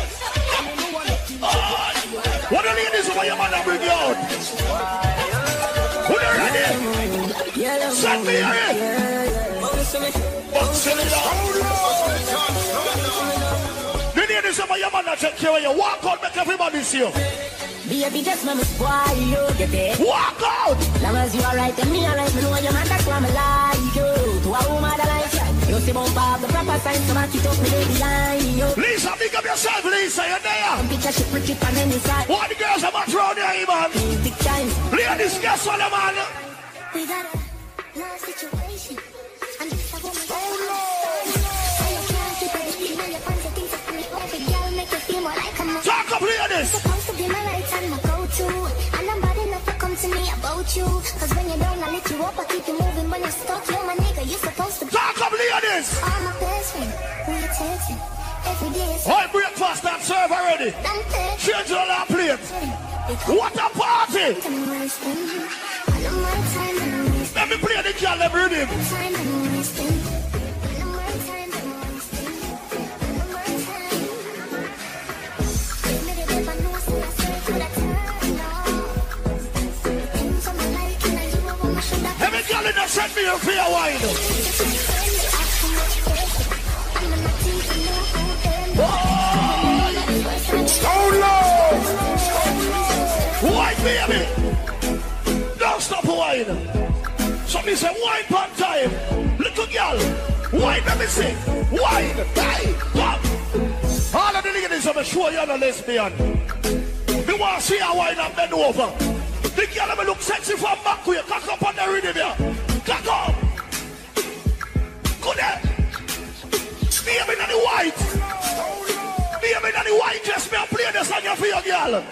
What the ladies of your man bring you out? Who they ready? Send me here. Bounce it out. Ladies of your man take care of you. Walk out, make everybody see you. Baby, just know me squad, you get it. Walk out! Long as you alright, and me alright, me know you man, that's why me like you. To a woman that like you, you see bump up the proper sign, so I keep up me lady behind you. Lisa, big up yourself, Lisa, you're there. Some picture she pretty on any side. What the girls are much round here, man? Big time. Ladies, guess what, man? We got a love situation. Talk up, ladies. Supposed to be my right and my go-to. And I'm bad enough to come to me about you. Cause when you're down, I lift you up, I keep you moving. When you're stuck, you're my nigga, you're supposed to be. Talk up, ladies. I'm my best friend. We're texting. Every day is All breakfast serve already. Change all our plates. What a party! Let me play the girl them rhythm. Every girl in the send me a fair wine. Wine, baby. Don't stop wine. Somebody say wine pan time. Little girl, wine, let me sing. Wine, hey, come. All of the ladies, I'm sure you're not lesbian. Me want to see her wine and bend over. The girl, me look sexy from back you. Cock up on the rhythm here. Cock up. Good there. Me in the white. Baby in the white dress, me a play this on your for girl.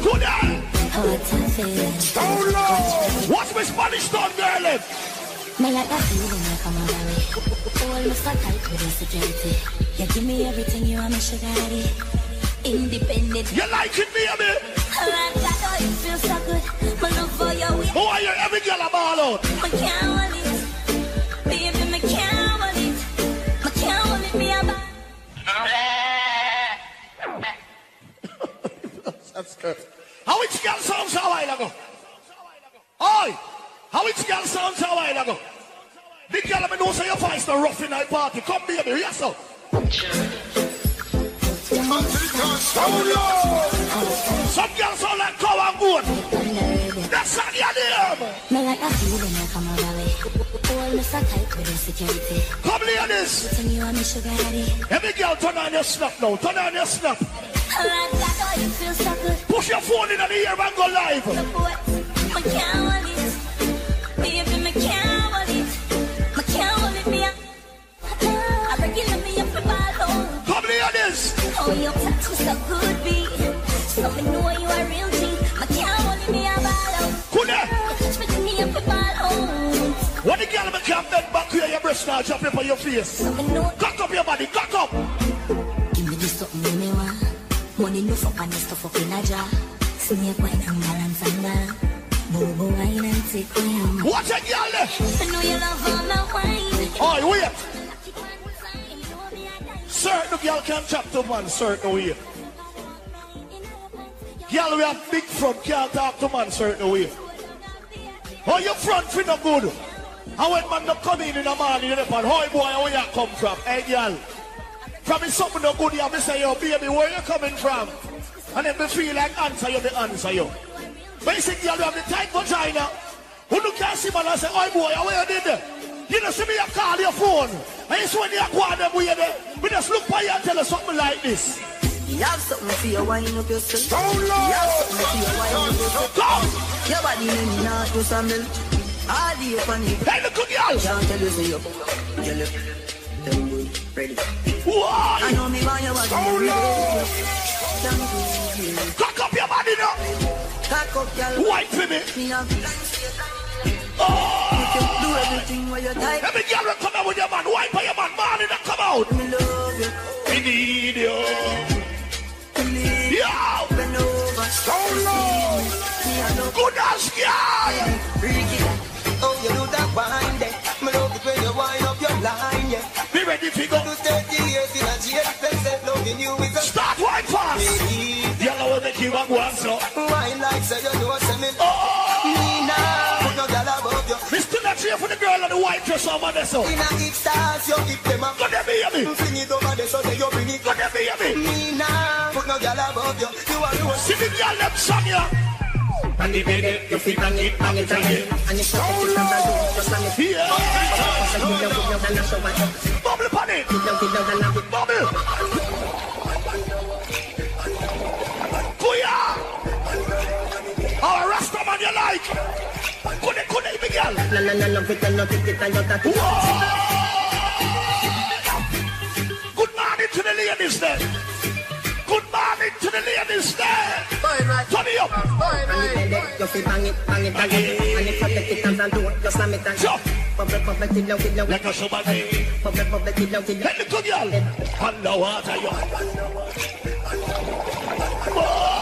Good. Stone Love. Watch me Spanish stone girl. Eh? Me like that feeling like I'm on my way. My stuff tight with insecurity. You give me everything you want me daddy. Independent. You like it, baby? Like that how it feels so good. My love for you. we- Who are you? Every girl a ball out. Me can't hold it. Baby, me can't hold it. Me can't hold it, me a bad. That's good. How it girl sounds a while ago? Oi! How it girl sounds a while ago? The girl me know say your voice the rough in that party. Come baby, yes sir. Some girls like. That's I'm. Come sugar daddy. Every girl turn on your snap now. Turn on your good. Push your phone in the ear and go live. When the girl me come bend back here, your breast now drop it on your face. Cock up your body, cock up. Give me this something you me want. Money no fuck and this stuff up in a jar. Snake wine and balance and ball. Bobo wine and take wine. Watch a girl. I know you love all my wine. Oh, wait. Certain girl can chat to man certain way. Girl, we have big front, can't talk to man certain way. Oh, your front fit no good. And when man no come in in the morning, you know, how boy, where you come from? Hey, girl. From is something no good, you have to say, yo, baby, where you coming from? And then me feel like answer you, the answer you. Basic girl, you have the tight vagina. Who look see man and say, oh boy, where you did that? You know, see me, you call your phone. And it's when you go on them way there. We just look by you and tell us something like this. You have something for your wine up yourself. You have something for your wine up yourself. Go! Your body in me not do some milk. All the up on it. Hey, look, girl. Can't tell you say you you look them good, ready. Why? I know me want your body. Oh, no. Cock up your body now. Cock up, girl. White for me. Me have You do everything where you're tight. Every girl will come out with your man. White for your man. Man, and come out. Me love you. We need you. Yo! Bend over. Stone Love. Me a love Good as girl. freaky. Oh, you do that wine there. Me love it when you wind up your line, yeah. Be ready to go. To 30 years in a jail, they said loving you is a Start white fast. Yellow will make you a so. wine like say you know say me. Oh! oh cheer for the girl in the white dress over there so. In a hip stars, you keep them up. Go there, baby. Fling it over there so say you bring it Go up. there, baby. Me now put no girl above you. You are the one. See the girl them song ya. On the bed, you fit bang it, bang it again. And it's not it, number two, just slam it. Yeah. Get down, get down, and show my up. Bubble upon it. Get down, get down, and have it. Bubble. Kuya. Oh, Rasta man you like. It, it, it, it. Good morning to the ladies there. Good morning to the ladies there. Turn it up. Bed, you fit bang it, bang it. And if I take it and it, just it and Jump. Bubble, bubble, till a somebody. Bubble, bubble, till you, till. Underwater, you. Sally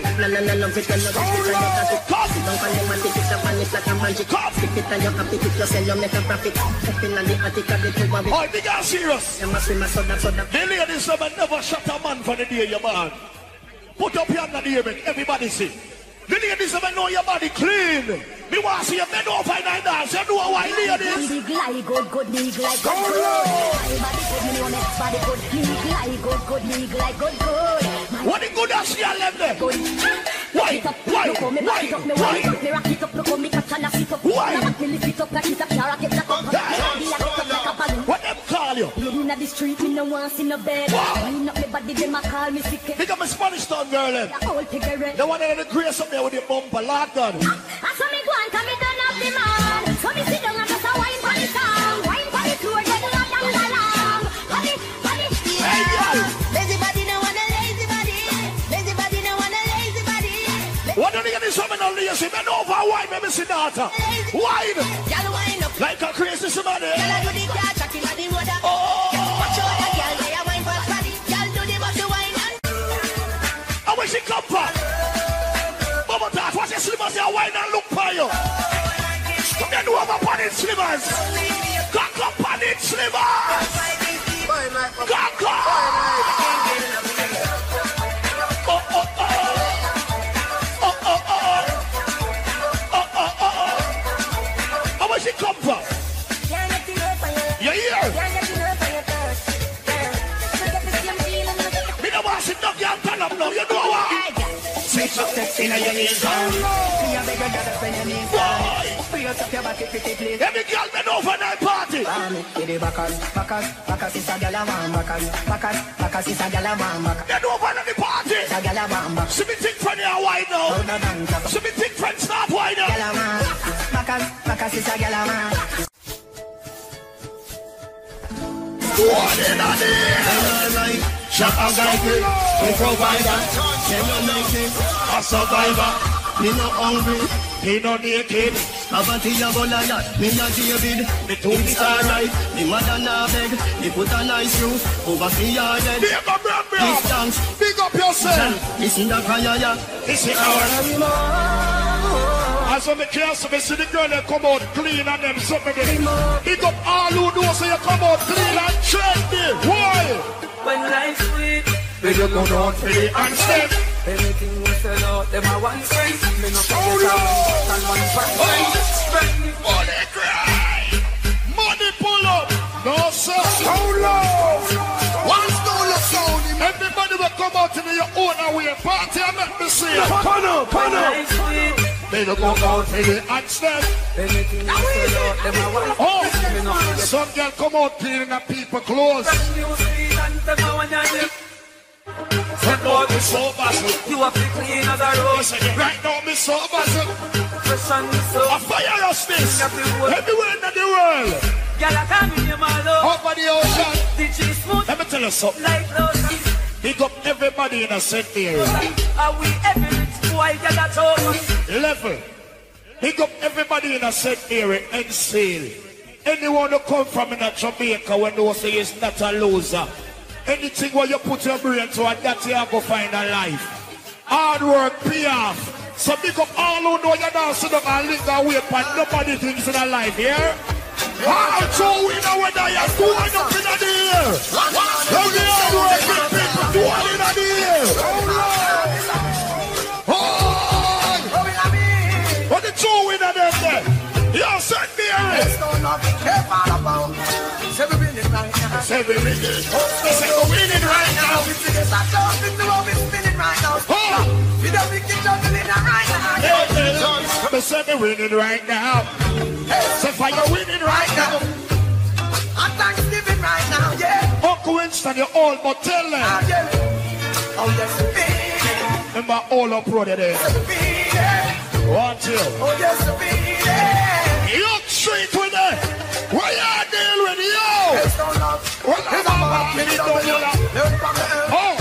love it, it, them up and it's like a magic. It and you happy, pick yourself, you make a profit. Up in the attic of the two of it. Oh, big girl serious. You must swim a soda, soda. The ladies never shut a man for the day you're born. Put up your hand on the ear, everybody see. The ladies them know your body clean. Me want to see you bend over in that dance. You know why, ladies? Big like good, good, big like good, good. Body good, me know next body good. Big like good, good, big like good, good. What the good as girl left there? good. Why? It up, Why? Look how me back it up, me wind it up, me rock it up, look how me catch and I sit up. Why? Now back me lift it up, like it up, yeah, rock it like up. Call you? Lady inna the street, me no want see no bed. Clean up me body, them a call me sick. Pick up my Spanish town girl them. The old cigarette. The one that the grace up there with the bumper, Lord God. I saw me go and come me turn up the man. So me sit down and just a wine for the song. Wine for the floor, then la dang la long. Body, body, Hey, girl. Lazy body, no want a lazy body. Lazy body, no want a lazy body. What do you get this woman on lazy? Men over wine, me see daughter. Wine. Y'all wind up. Like a crazy somebody. Y'all do the car track inna the she come back, Mama watch the slippers, they wine and look for you. Come here, do have a pan in slippers. Cock up pan in slippers. Switch up sexy now your knees. Me a beg you, girl, bend your knees. Free up your body, pretty please. Every girl been overnight party. Give the backers, backers, backers is a gyal a man, backers, backers, backers a gyal a man, backers. Been over at the party. Is a a backers. See me think friend here wine now. Hold on, down, top. Think friend stop wine now. A man, backers, backers is a a man. What in day? Shot a guy good, we provider. Can you make it a survivor? Me no hungry, He no naked. Poverty a go like that, me a David Me it's alright, me mother na beg Me put a nice roof over fi your head Big up, bro, bro. Distance, Big up yourself. listen the fire ya This is our. As when the cancer, me see the girl that come out clean and them something. Big up all who know so you come out clean and trendy. Why? When life sweet, They you go down for the handstand. anything we sell out, them a one friend. Me no Oh, forget no. and one friend. Me Money cry. Money pull up. No sir. Oh, solo. One solo sound. Everybody will come out in your own way. Party and let me see it. Pan up, pan up. life sweet. They don't go out for the handstand. Anything we sell out, them a one Oh, friend. Me no forget some girl come out cleaning the people clothes. you sweet and them a one and Right now, me so busted. You have to clean as a rose. Right now, me so busted. Fresh and so. A fire us this. Everywhere in the world. Gyal a call me name all over. Over the ocean. Let me tell you something. like lotion. Big up everybody in a set area. Are we every rich boy gyal a talk? Level. Pick up everybody in a set area and sale. Anyone who come from in a Jamaica when they say is not a loser. Anything where you put your brain to and that you go find a life. Hard work, pay off. So big up all who know you're not sitting and linger away but nobody thinks in a life, yeah? How so we know whether you're going up in the air? How the hard working people doing in the air? Oh! What the two winner them there? You send me a Say we winning right now. Say we winning. Say we winning right now. Hey, hey, Me say we winning right now. Say fire winning right now. I'm Thanksgiving right now, yeah. Uncle Winston, you're all but tell them. Oh, yeah. Oh, yes, Remember all up road there. One, two. Oh, yes, be York Street with it. Where you deal with yo? Well, I'm about to do Oh.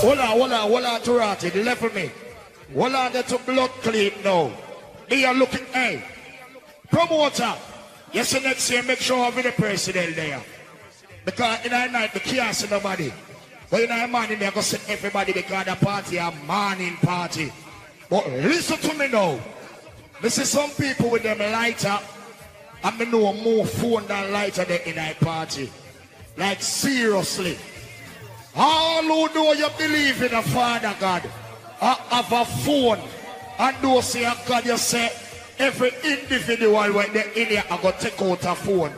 Hold on, hold on, hold on to Ratty. The level me. Hold on there to blood clean now. They are looking, hey. Promoter. Yes, the next year, make sure be the president there. Because in the night, we can't see nobody. But in the morning, they're going to see everybody because the party a morning party. But listen to me now. This is some people with them lighter. I mean, know more phone than lighter than in a party. Like, seriously. All who know you believe in a Father God, I have a phone, and those say oh God, you say, every individual when they're in here, I go take out a phone.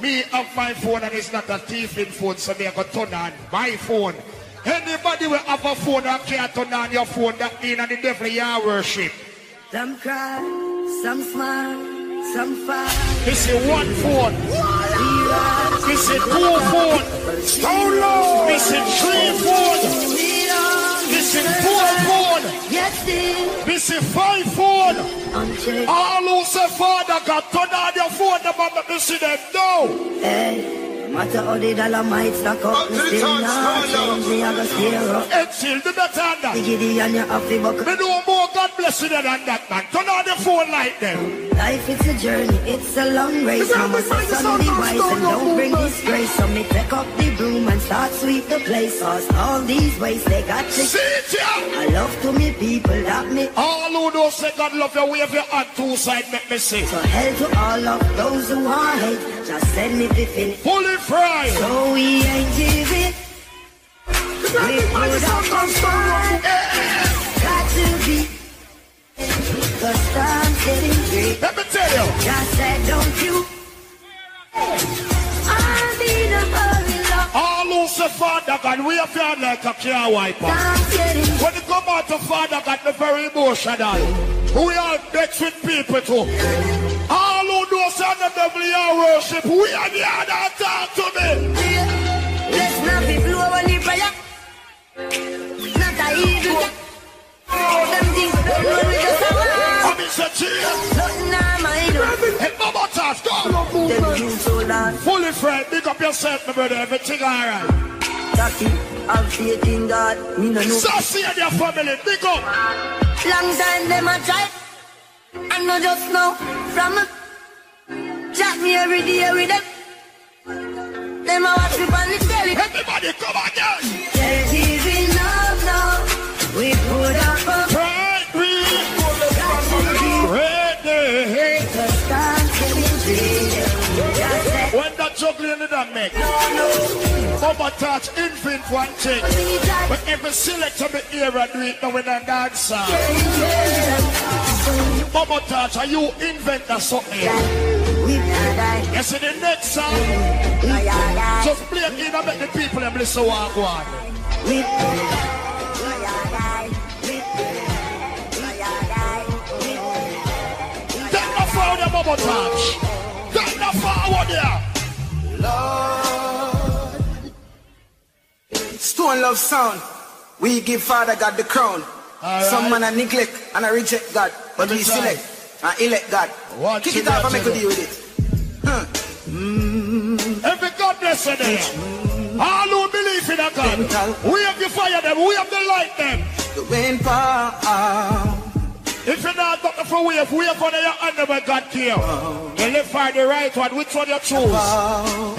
Me have my phone and it's not a thieving phone, so me I go turn on my phone. Anybody will have a phone and can't turn on your phone, that mean and the devil you worship. Some cry, some smile, some fight. This is one phone. We Missing two phone. Stone Love. Missing three phone. Missing four phone. Missing five phone. All who say father God turn on your phone let me see them no. Hey, matter how the dollar might stack up, me still not change me, I go stay up. It's still the better than that. The giddy and your happy buck. Me know more God bless you than that man. Turn on the phone like them. Life it's a journey, it's a long race. Mama says son be wise and don't bring disgrace. So me take up the broom and start sweep the place. Cause all these ways they got to See I love to me people that me. All who don't say God love you, wave your hand two side, make me see. So hell to all of those who are hate. Just send me the fin. Fully fried. So we ain't giving. We put up a fight. Got to be. Cause time's getting great. Let me tell you. Just said, don't you? All who say Father God, we have feel like a car wiper. When you come out to Father God, the very emotional. We are vexed with people too. All who do say the devil you worship, we are the other talk to me. Let's not be blow on the fire. Not a evil. Them things we just I'm in the chair. Nothing I mind. Hey, Mama Touch, go. Them you so long. Fully friend, big up yourself, my brother. Everything alright. Taki, have faith in God. Me no know. Sassy and your family, big up. Long time them a try. I know just now from a chat me every day with them. Them a watch me on the telly. Everybody come again. There is enough now. We put up juggling in that make. Mama touch infant one thing. But every selector me hear and do it now when I dance. Mama touch, are you invent that something? we not die. You see the next song? Just play it in and make the people them listen what go on. Take the forward, Mama touch. Take the forward there. Lord. Stone love sound. We give Father God the crown. All Some right. man a neglect and a reject God, but Let we try. select and elect God. Watch Kick it off out, and make a deal with it. Huh. Mm. Every God bless you there. All who believe in a God. We have the fire them, we have the light them. The wind power. If you're not looking for wave, wave on your hand where God care. You live for the right one, which one you choose?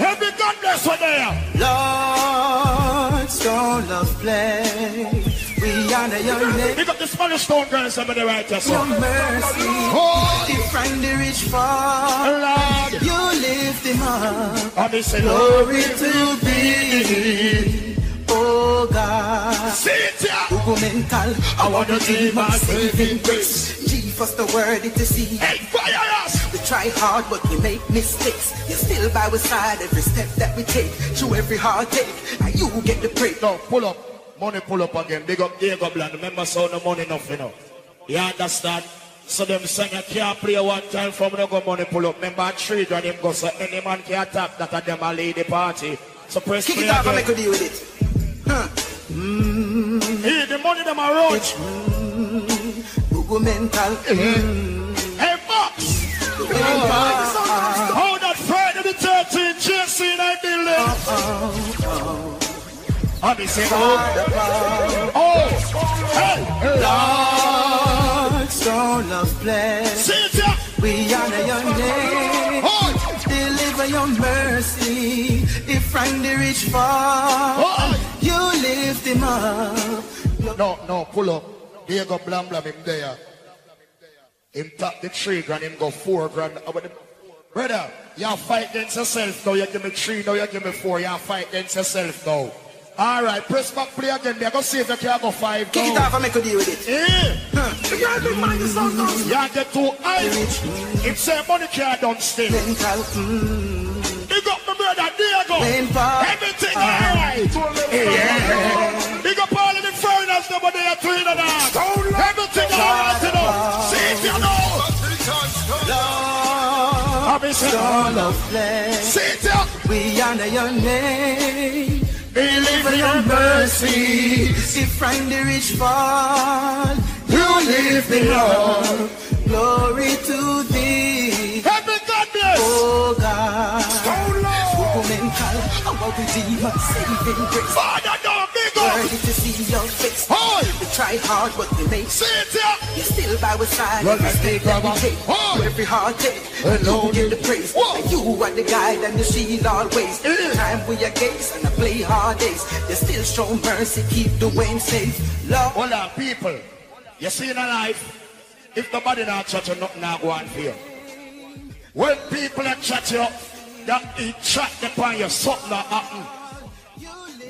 Every God bless you there. Lord, stone love play. We honor your name. Pick up the Spanish stone girls over the right Your yourself. mercy, Oh. if find the rich far, Lord. you lift him up. And he Glory to thee, it. Mental, I want to see my saving grace. Jesus, the word to see. Hey, fire us. We try hard, but we make mistakes. You're still by our side every step that we take. Through every heartache, and you get the break. No, pull up. Money pull up again. Big up Diego Bland. Remember, so no money enough, you know. You understand? So them sing I can't play one time from no go money pull up. Remember, three them go so any man can attack that at them a lady party. So press Kick it off and make a deal with it. Huh. Hey, the money them a roach. Google mental. Hey, Box. Oh. How that Friday the 13th, JC in I building. And he said, oh, oh, hey, Lord, stone love bless. See it here. We honor your name. Oh. Deliver your mercy. If find the rich far, you lift him up. No, no, pull up. Diego Blam Blam him there. Him top the three grand, him go four grand. Brother, you fight against yourself now. You give me three, now you give me four. You fight against yourself now. All right, press back play again. They go see if you can go five. Kick it off and make a deal with it. Eh? You get too high. It's a money can't done still. Mental. Mm. Everything alright. Yeah. Big up all of the foreigners nobody are doing now. Everything alright, you know. See if you know. Lord, All of flesh. We honor your name. Believe in your mercy. If find the rich fall, you lift me up. Glory to thee. Heaven God bless. Oh God. Call our Redeemer, saving grace. Father, don't big up. Worthy to see your face. We try hard, but we make See it here. You're still by our side. That we over. take. Every heartache. You get the praise. And you are the guide and the shield always. Every time we are gaze and I play hard days. You still show mercy, keep the way safe. Lord. Hold on, people. You see in life, if nobody not chat you, nothing not go on for you. When people are chat you, that he chat upon you, something not happen.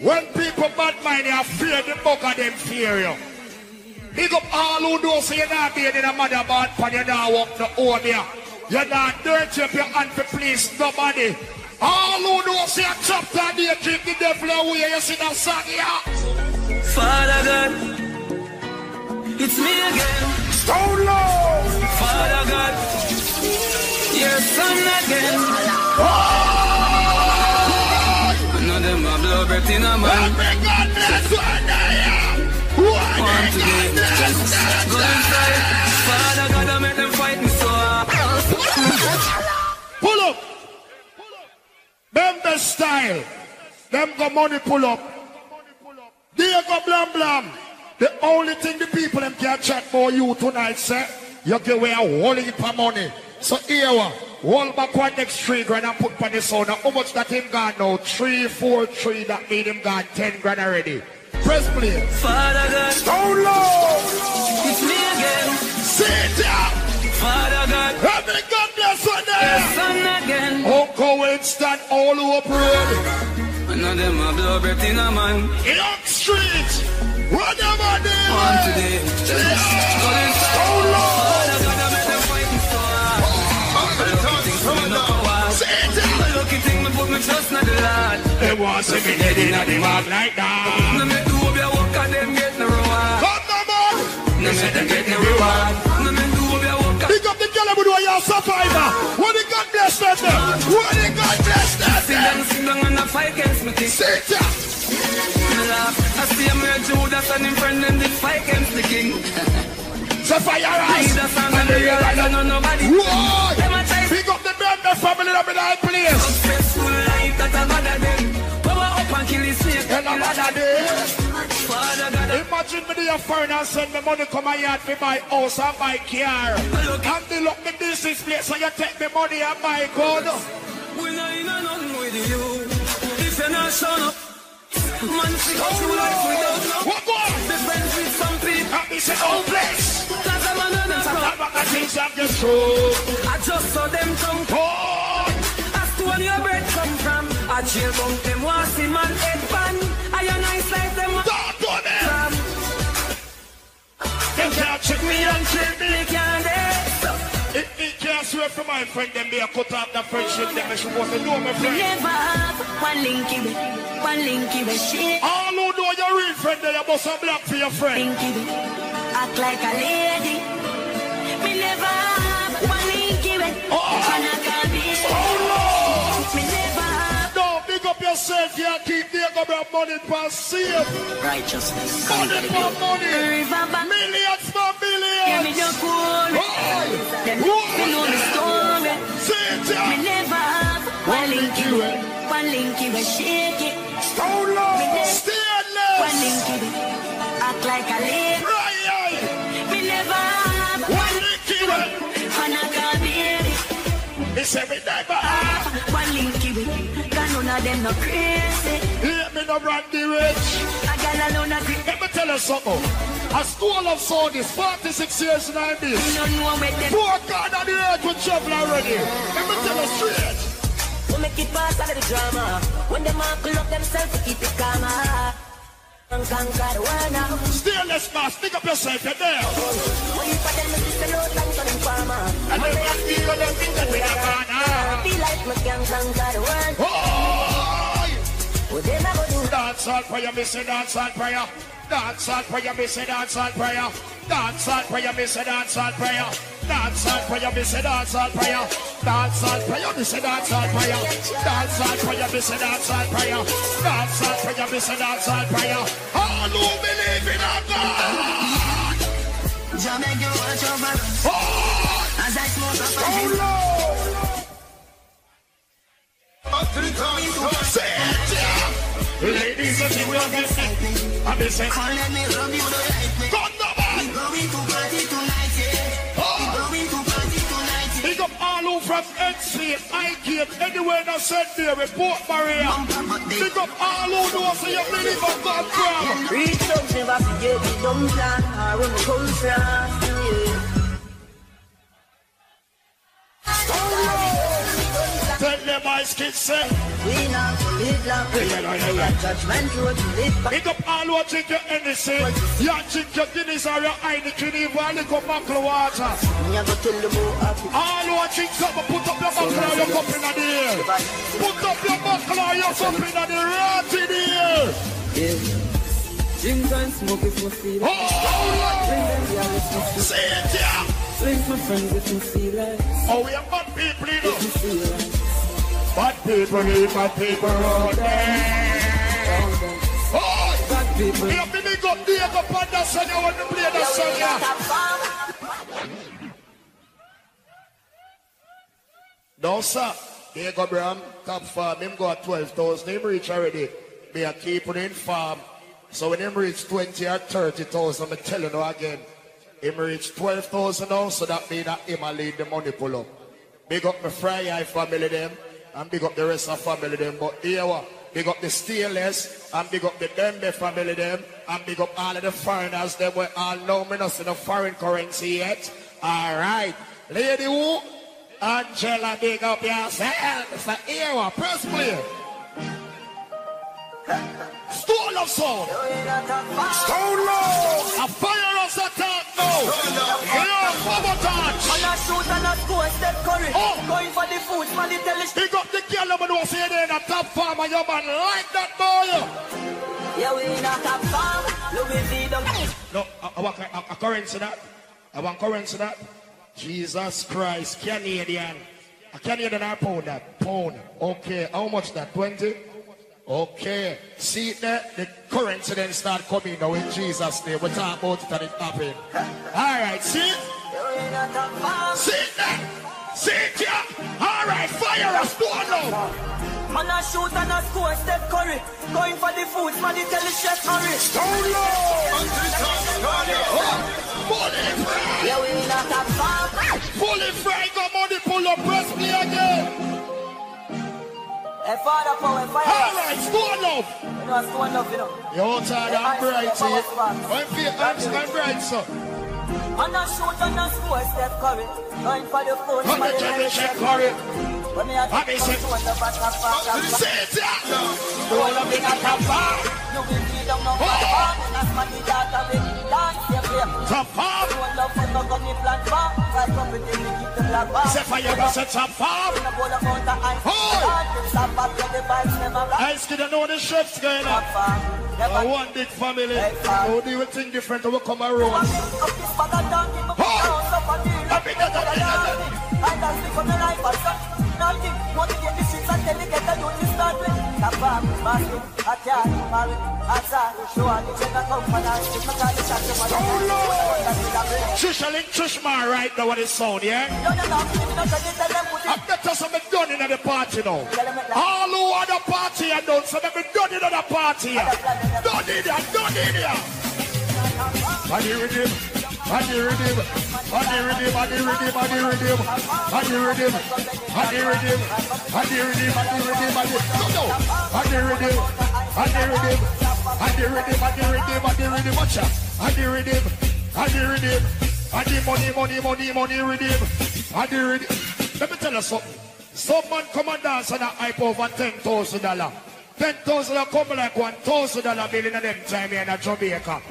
When people bad mind you, fear the book of them fear you. Big up all who do so you're not being in a mother bad pan, you're not walk the home here. You're not dirty up your hand to please nobody. All who do so you chop that day, keep the devil away, you see that song here. Father God, it's me again. Stone Love. Father God, your son again. Another my blood breath in a man. One today, go inside. Father God, I make them fight me so hard. Pull up. Them the style. Them go money pull up. There go blam blam. The only thing the people them can chat for you tonight, sir. You give away a whole heap of money. So here one. Hold back one next three grand and put on the sound. How much that him gone now? Three, four, three. That made him gone ten grand already. Press play. Father God, Down low. it's me again. Sit down. Father God, Heaven God bless one day. son again. Uncle Winston all over road. Another my blood breath in a man. Young Street. Whatever they One today, go inside. Father trust in the Lord. They want to be dead in the mark like that. No make do be a work and them get no reward. Come on, man. No make them get no reward. No make do be a work and Pick up the who do your survivor. What the God bless them? What the God bless them there? down, sing down and fight against me. Sit down. I see him here Judas and him friend them did fight against the king. So fire us. And the real I don't know nobody. Them Pick up the Bender family up in that place. Kill his snake. And I'm on that day. Imagine me the foreign and send me money come my yard for my house and my car. And they look the business place so you take me money and my gun. we not in nothing with you. If you're not showing up, man, see how you life without no. What go on? Be friends with some people. And me say, oh bless. Cause I'm another I'm crowd. not gonna things I'm just. I just saw them come. Oh, Ask where your bread. I chill bump them want man head pan. I a nice like them want don't do me. from. Can't trick me and kill me. Can't dance. It, it can't swear for my friend, them be a cut off the friendship, them is supposed to know my Me friend. never have one linky way, one linky way shit. All who know your real friend, they are bust a black for your friend. Linky way, act like a lady. Me never have one linky way, and I can be. Me yourself, you keep the go bring money for safe. Righteousness. Money for money. Millions for Give me millions. your cool. Them me know the story. See Me never have one linky way, one linky way shake it. Stone Love, One linky way, act like a lady. Right, Me never have one licky way. and I can be it. Me say of them no crazy. Let me the rich. A gal alone a grip. Let me tell you something. A school of Saudis, 46 years in Me this. no know where them. Poor God on the earth will travel already. Let me tell you straight. We make it pass out of the drama. When them all up themselves, we keep it calm. And conquer the world now. Stainless mask, pick up yourself, you're there. When you put them in the and turn them. And when they feel them think that we are gone. ah. Be like can conquer the world. Oh! What them a go do? Dance all prayer, me say dance all prayer. Dance on prayer, me say dance on prayer. Dance on prayer, me say dance on prayer. Dance on prayer, me say dance on prayer. Dance on prayer, me say dance on prayer. Dance on prayer, me say dance on prayer. Dance on prayer, me say dance on prayer. All who believe in a God. You watch over us. As I smoke up a. Ladies and gentlemen, I'm saying, Come let me you right way. God no. We going to party tonight. We going to party tonight. Big up all who from anywhere that report Maria. Big up all know so you believe on God out, never forget the dumb plan, when we come from, Tell them my kids say. We not to live long, we are judgment road to live by. Big up all who drink your Hennessy. You drink your Guinness or your Heineken, even a little buckle water. Me a go tell them how happy. All who drink something, put up your buckle or your cup in the air. Put up your buckle or your cup in the air. Right in the air. Yeah. Drink and smoke me feel oh, like Oh, Drink and yeah, if me feel Say it, yeah. Drink my friends if me feel like Oh, we are bad people, you know. If me feel like Bad people need bad people out there. Oh, Bad people we have to big up Diego Panderson. You want to play the song, yeah. No, sir. Diego Bram, top farm. Him go at 12,000. Him reach already. Me are keeping in farm. So when him reach 20 or 30,000, I'm telling you again. Him reach 12,000 now, so that mean that him a lead the money pull up. Big up my Fry Eye family them, and big up the rest of family them. But here what? Big up the Steelers, and big up the Dembe family them, and big up all of the foreigners them. We all know me not see the foreign currency yet. All right. Lady Who, Angela, big up yourself. So here what? Press play. Stone of sound. Stone Love. A fire attack now. Yeah, bubble touch. On a shoot and a score, Steph Curry Oh. Going for the food, man, the us Big up the girl that know say they in a top farm and your man like that boy. Yeah, we in a top farm Louis V them No, I, I want a, a currency that. I want currency that. Jesus Christ, Canadian. A Canadian or pound that? Pound. Okay, how much that? 20? Okay. See there? The currency then start coming now in Jesus' name. We talk about it and it happen. All right, see it? Yeah, we in a top farm See there? See it here? All right, fire us, stone now. On a shoot and a score, Steph Curry Going for the food, man, the tell us chef hurry Stone Love. Fully fry. Yeah, we in a top farm Fully fry, got money, pull up, press me again. Hey, father, power, fire. All right, score enough. You know, score enough, you know. Your tired and bright, so. I'm fear, I'm, I'm bright, so. I'm not short, I'm not score, Steph Curry. Going for the phone, I'm not trying to check Curry. When me a take a the back of back a kappa. You the gunny platform. Right a bowl of the vibes. I still don't know the shifts going on. Uh, one big family. Who do you think different? Who come around? Oh! I've solving. What you and tell me get a duty start with. Trisha right now what it sound, yeah? I'm not just some done in the party now. All who are the party and done, so done in the party. Done in here, done in here. I hear it body rhythm, body rhythm, body rhythm, body rhythm, body rhythm, body rhythm, body rhythm, body rhythm, body no, body rhythm, body rhythm, body rhythm, body rhythm, body rhythm, watch out, body rhythm, body rhythm, body money, money, money, money rhythm, body rhythm. Let me tell you something. Some man come and dance and a hype over ten thousand dollar. Ten thousand dollar come like one thousand dollar bill in them time here in Jamaica.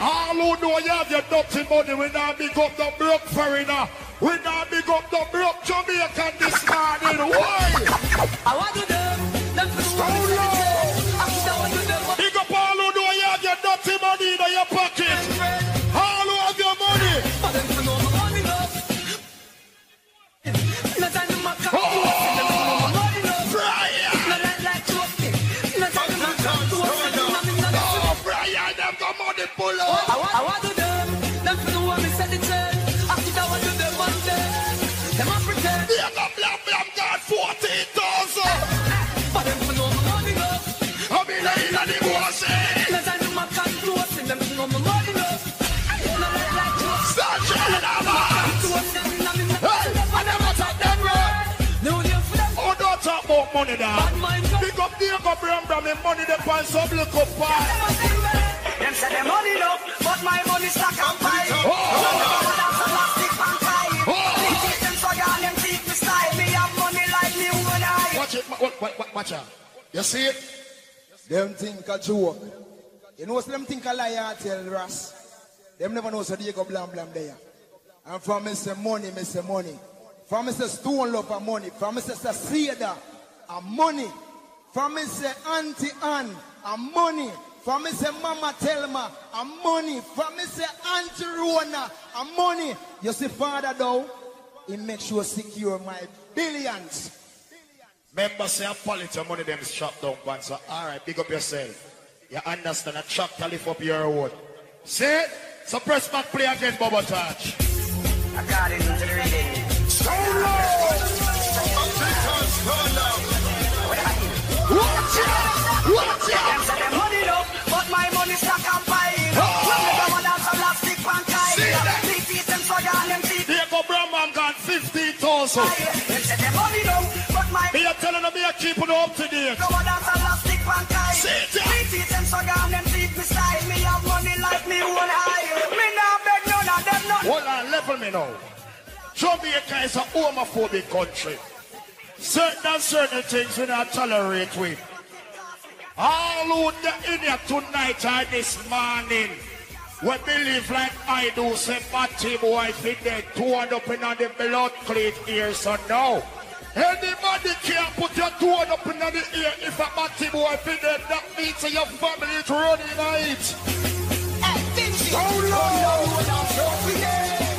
All who know you have your dirty money, we now big up the broke foreigner. We now big up the broke Jamaican this morning. Why? I want to them, them for the Big up all who know you have your dirty money, you Watch it, money now. Big up Diego Bram Bram, me money they pan some little pie. Them say the money low, but my money stack and pile. Me when I. Watch it, watch, watch, watch out. You see it? Them think a joke. You know, so them think a lie I tell Ras. Them never know so they go blam blam there. And from say money, say money. From say stone love a money. From me say Seda a money. From say Auntie Ann a money. From say Mama Telma a money. From say Auntie Rona a money. You see father though, he makes sure secure my billions. Remember, say I a politics money them strap down pan. So, all right, big up yourself. You understand? A trap to lift up your own. Say, so press back play again, Bubba Touch. I got it into the reading. Watch out! Watch Them say the money low, but my money stack and pile. When me go on dance, stick and kyle. Big teeth, them so y'all them teeth. Diego Brahman got 15,000. Them say money low, but my Me a telling them, me a keeping up to date. go on dance, last stick and kyle. Big teeth, them so y'all them me now. Jamaica is a homophobic country. Certain and certain things we not tolerate with. All who the in here tonight or this morning, we believe like I do, say Batty boy fit dead, torn up in the blood cleat ear, so no. Anybody can put your torn up in the ear if a Batty boy fit dead, that means your family is running night. So low!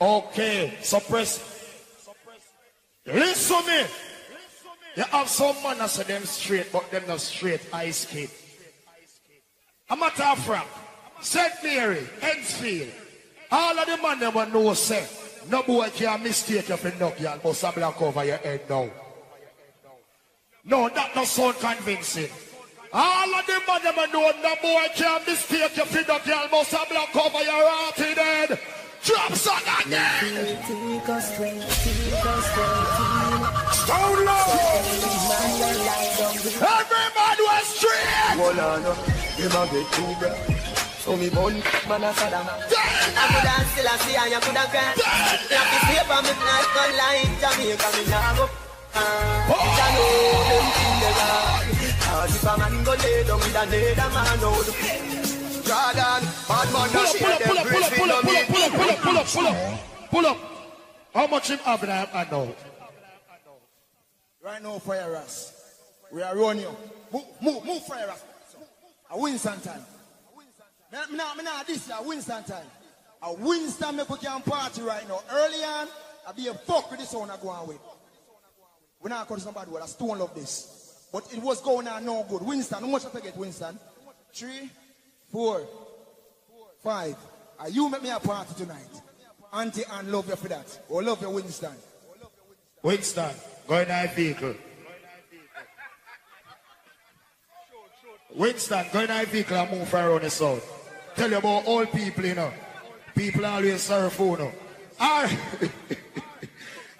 Okay, suppress. Listen to me. You have some man that say them straight, but them not straight ice skate. I'm a rap. St. Mary, Hensfield. All of the man them will know say, no boy can mistake you for no girl, but some black over your head now. No, that not sound convincing. All of the man them know no boy can mistake you for no girl, but some black over your hearted head. Drop some again. Stone Love. Every man was straight. Hold on, them a get too bright. So me bun, man a Saddam. I could have still a see and you could have cried. Like the paper, me gun line. Jamaica, me nah go. Ah, I know them thing they got. Cause if a man go lay down with another man, no do. Jordan, bad man, Pull up, pull up, pull up, pull up, pull up, pull up, pull up, pull up, pull up, pull up, pull up. How much him have in I I know? Right now, fire us. We are running you. Move, move, move, fire us. A Winston time. Me, me, nah, me nah this a Winston time. A Winston make we can party right now. Early on, I be a fuck with this one I go on with. We not call somebody well, I stone love this. But it was going on no good. Winston, how much I get Winston? Three, four, five. And you make me a party tonight. Auntie and love you for that. Or love you Winston. Winston, go in that vehicle. Winston, go in that vehicle and move around the south. Tell you about all people, you know. People always serve food, you know. All right.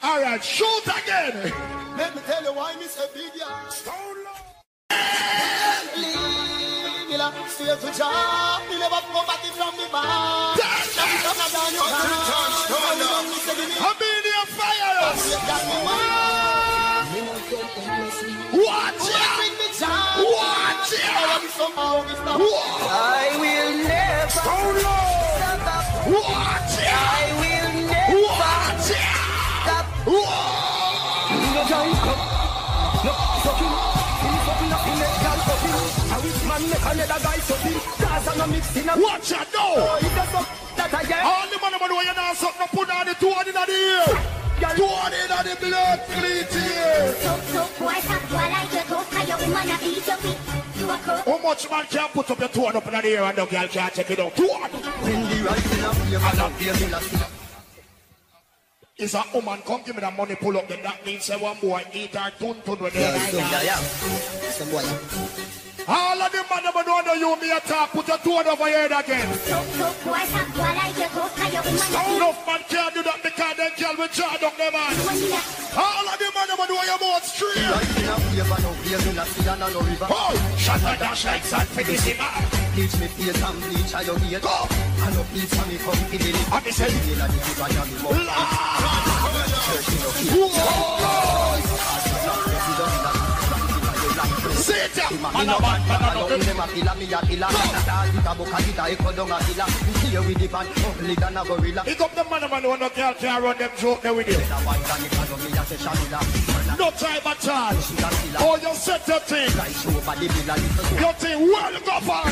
All right, shoot again. Let me tell you why me say big ya. Miller, stay to job. Me never come back from the bar. Now we come down your I'm in your fire. Watch it. Watch it. I will never low. Watch fucking. A rich man make another guy fucking. Cause I'm a mix in a. Watch it, no. Oh, if the fuck that again. All the money, money, when you know something, put on the two on in the ear. Two on in the blood, clean here. How much man can put up your two up in the ear and the girl can't check it out? Two on. When the rifle a flame, I don't fear me last. Is a woman come give me the money, pull up, then that means say one boy eat her tun tun when they Yeah, lie yeah, down. yeah. Some boy. All of the man never know under you, me attack, put your on over here again. Enough man can't do that because them girl will jar down them man. All of the man know your straight. A I don't. And I no river. Oh, shut up, dash like man. Me face and bleach a your. I no bleach for me come in the I be say, In a river, I me mouth. sit down. Man Man a a bad, bad, man man a a down, a killer, me a killer. Natal with a book, a guitar, echo down a killer. Here with the band, ugly than a gorilla. Pick up the man, man, who no girl can run them joke there with you. Better wine than it, 'cause me a say Shamila. No time at all. Oh, you set your thing. Right show body bill a little Your thing well go far.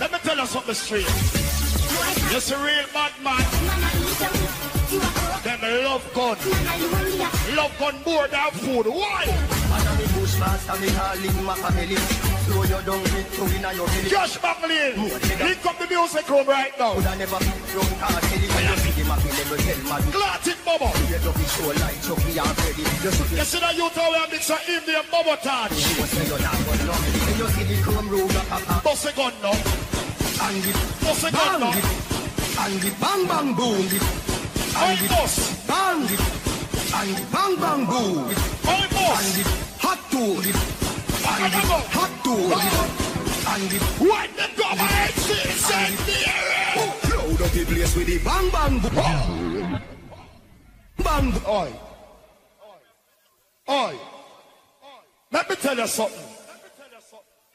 Let me tell you something straight. You're a real bad man. Them love gun. Love gun more than food. Why? Him. Josh McLean. Link up the music room right now. Cartelli. When you see him that you told me mix a Indian Bubba touch. You a gun now. And it Bust a gun now. bang it. And it bang bang boom it. Oi, boss. Bang it. And it bang bang boom it. And it hot to it. And it hot to it. And it What the government send here? Load up the place with the bang bang boom. Bang. Oi. Oi. Let me tell you something.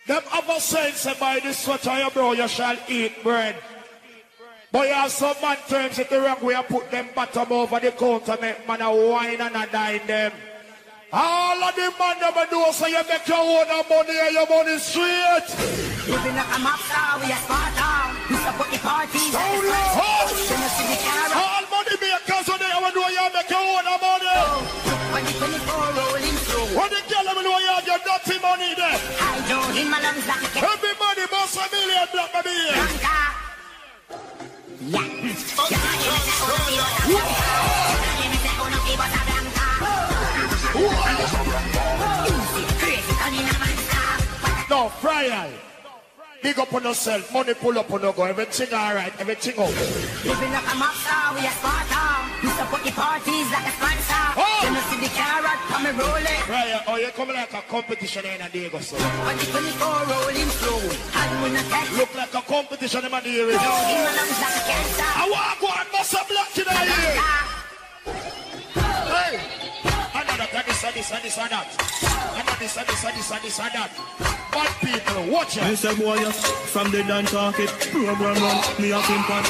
Them other saying say by the sweat of your brow you shall eat bread. But you have some man terms it the wrong way put them bottom over the counter make man a wine and a dine them. All of the man never do so you make your own money and your money straight. Living like a mob star, we a Sparta. We support the parties. Oh, you see the carrot. All money makers so they ever do you make your own money. Oh, when the 24 rolling through. When the girl ever do you have your dirty money there. I don't in my lungs like a. Everybody must a million black baby here. Yeah. No, Friday. Big up on yourself. Money pull up on you go. Everything alright. Everything out. Living like a mob star, we a Sparta. We support the parties like a sponsor. Oh. Then you see the carrot, come and roll it. Friday. Oh, you come like a competition in a day, go so. When the 24 rolling through. And we not take Look like a competition in a day. in my lungs like a cancer. I want to go and bust a black in here. Hey. Another that this and this and this and that. Another this and this and this and this and that. Bad people, watch Me it. say boy, yeah, from the dance market, program run, me a pimp on.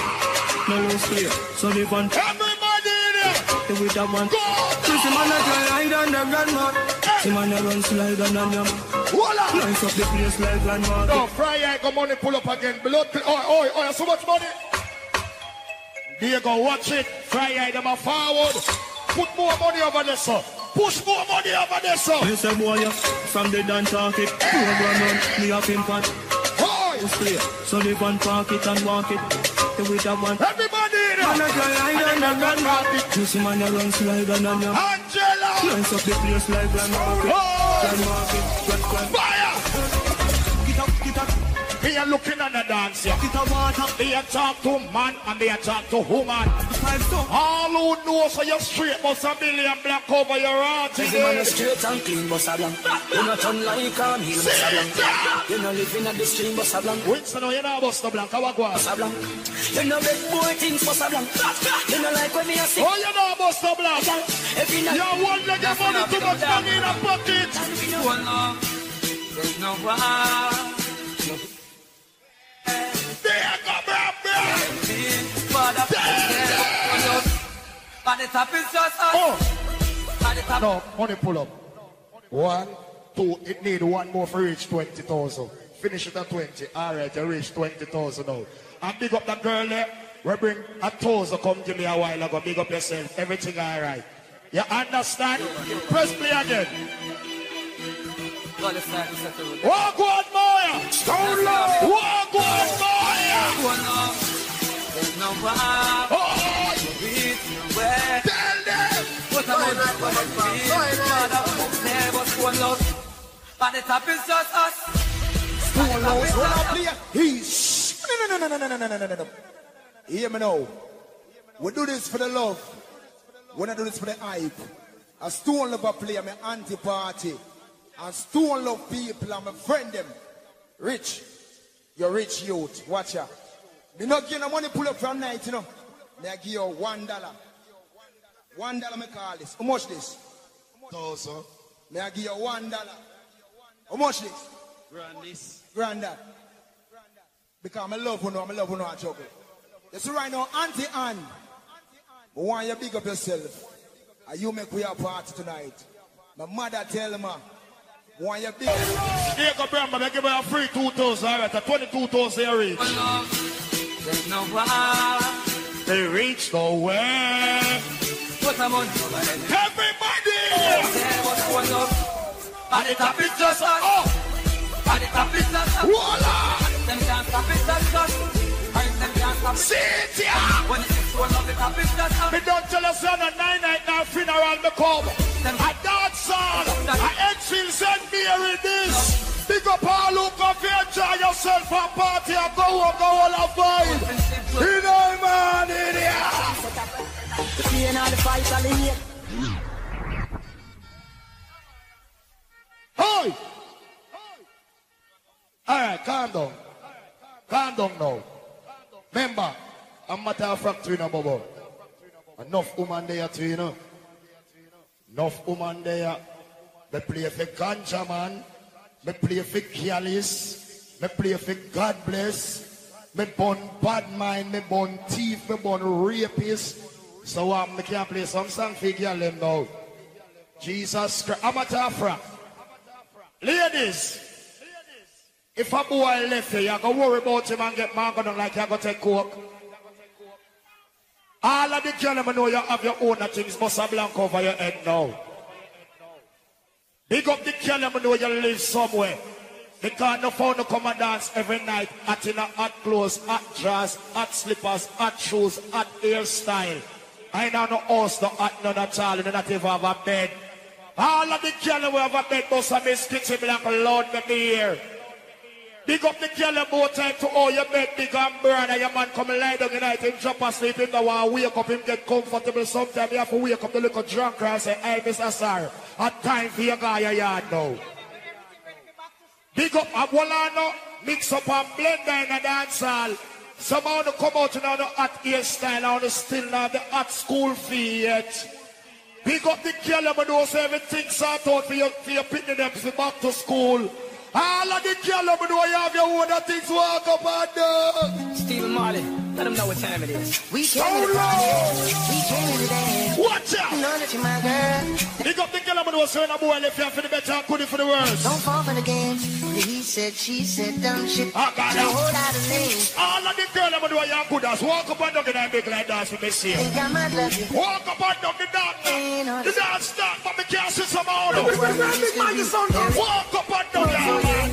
No lose clear, so the van, Everybody in here. the with that one. Go. See man a try ride on the grandma. See man a run slide on them yam. On. Nice up the place like landmark. No, Friday, go money pull up again. Blood, oh, oh, oh, so much money. There you go, watch it. Friday, them are forward. Put more money over there, sir. Push more money over there, sir. Me say boy, from the dance market, program run, me a on. Hoy. Lose clear, so the van park it and walk it. The with that one. Everybody in Man a here. try ride on the grandma. Me see man a run slide yam. Angela. Up the place like landmark. Landmark, grand, grand. Fire. Me a looking at the dance, yeah. Get a water. Me a talk to man and me a talk to woman. All who know so you're straight must a million black over your heart. Every man is straight and clean, boss a blank. You not turn like a meal, boss a blank. You not living at the stream, boss a blank. Winston, no, you know bust the blank. How I go on? A blank. You know big boy things, boss a blank. You know like when me a sick. Oh, you know bust the blank. Every night. You one leg of money too much money in a pocket. One love, uh, there's no one. Oh, no, money pull up. One, two, it need one more for reach 20,000. Finish it at 20. All right, you reach 20,000 now. And big up that girl there. We bring a thousand come to me a while ago. Big up yourself. Everything all right. You understand? Press play again. Walk on, Moya. Stone Love. Walk on, Moya. There's no bar. Oh, Tell them. What am I doing? Never Stone Love. But the top is just us. Stone Love. Hold up, play. He's. No, no, no, no, no, no, no, no, no. Hear me now. We do this for the love. We not do this for the hype. A stone lover play, my anti-party. And stone love people, I'm a friend them. Rich. You're rich youth. Watch out. Me not give no money pull up from night, you know. Me I give you one dollar. One dollar me call this. How much this? Thousand. Me I give you one dollar. How much this? Grandis. Granddad. Because I love you know, I love you know I juggle. You see right now, Auntie Anne. I want you to big up yourself. And you make we a party tonight. My mother tell me, I want you big Here go Bramba, I give you a free 2,000. All right, a 22,000 you reach. There's no bar. They reach nowhere. What am I doing? Everybody! Never Stone Love. But the top is just us. Oh, But the top is just us. voila! Them can't stop it, that's us. And them can't stop it. Sit ya! When it's Stone Love, the top is just us. Me don't tell us on a nine night now funeral me come. I dance song. Edgefield send me here this. Big up all who come enjoy yourself and party and go home, go all a vibe. You know man in here. Seeing all the fights, all the hate. Hey! All right, calm down. Calm down now. Remember, I'm matter of fact, you know, Bobo. Enough woman there you. Enough woman there. Me play for ganja man. Me play for careless. Me play for God bless. Me born bad mind. Me born thief. Me born rapist. So um, me can play some song for girl them now. Jesus Christ. Of. Ladies, if a boy left you, you go worry about him and get down like you go take coke. All of the gentlemen know you have your own things, must have blank over your head now. Big up the gentlemen know you live somewhere. Because no phone no come and dance every night at in a hot clothes, hot dress, hot slippers, hot shoes, hot hairstyle. I know no house, no hot none at all, you not even have a bed. All of the girls who have a bed must have been stitching me like Lord me here. Big up the girl about time to all your bed big and burn and your man come and lie down the night and drop asleep in the one wake up him get comfortable sometimes you have to wake up the little drunk and say hey Mr. Sir a time for your guy your yard now. Big up Wolano, mix up and blend in a dance hall. Somehow to come out in the hot hairstyle and still not the hot school fee yet. Big up the and know so everything sort out for your, for your picnic them for back to school. All of the girl and know you have your own things walk up and down. Stephen Marley, let them know what time it is. We So came oh, to the low. We came to dance. Watch out. Know that you're my girl. Big up the girl and know so when a boy left you for the better and good for the worse. Don't fall for the game. He said, she said, dumb shit. I got it. whole lot of names. All of the girl and know you are good as walk up and down and make like dance with me see. Think I might love you. Walk up and down the dance. The dance start but me can't see some out. Don't worry, it's gonna Walk up and down Oh.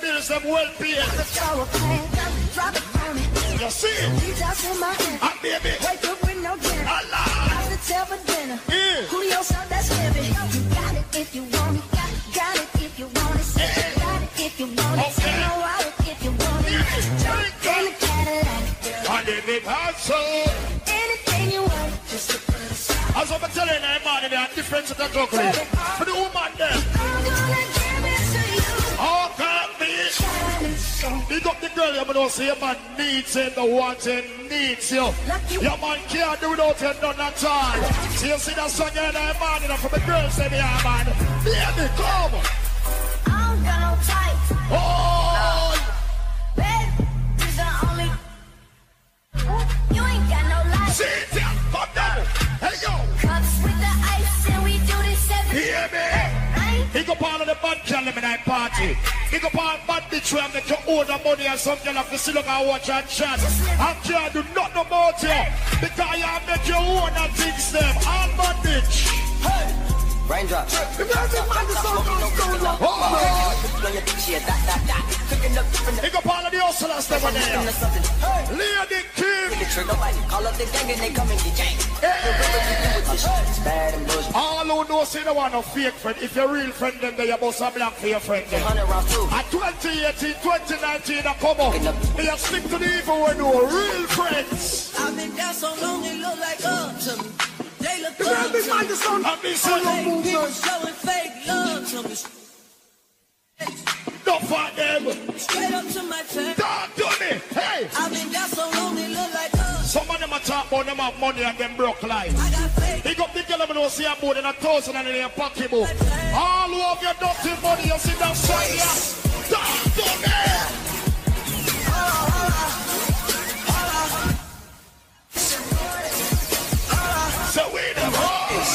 bills, them well paid. You see him? He talks in my ear. I did it. Wake up with no dinner. I lied. Have to tell for dinner. Yeah. who Julio said that's heavy. You got it if you want it. Got, got it if you want it. Yeah. You got it if you want it. Okay. You know it if you want it. Yeah. Jump in the Cadillac. I did it hard so. Anything you want, just to put aside. I was over telling everybody there are difference in the juggling. For the woman there. Big up the girl, you know, say your man needs him, the wants him, needs you. Your man can't do without you none at all. See, you see that song in the man, you know, from the girls, say, yeah, man. Baby, come. I don't got no type. Oh! Babe, you're the only. You ain't got no life. Sit down, come down. Hey, yo. Cups with the ice, and we do this every Hear me? He go part of the bad girl in night party. He go part bad bitch where make you owe the money and some girl have to sit down and watch and chat. I can't do nothing about you. Because you make your own and things them. I'm bad bitch. Hey. Raindrop. He go part of the hustlers over there. Lady Kim. Call up the gang and they come and get gang. Bad and. All who know say they want no fake friend. If you're real friend, then they must have black for your friend. Then. At 2018, 2019, I come up. They stick to the evil when no real friends. I've been down so long it look like up to me. They look up on, to me. microphone. I'm Fake missing. People showing fake love me. Don't fight them. Straight up to my. Talk to me. Hey. I've been down so long look like up. Some of them are talk about them have money and them broke life. Big up the girl them know see a more than a thousand and in their pocket book. All who have your dirty money, you sit down side here. Talk to me. So we the boys.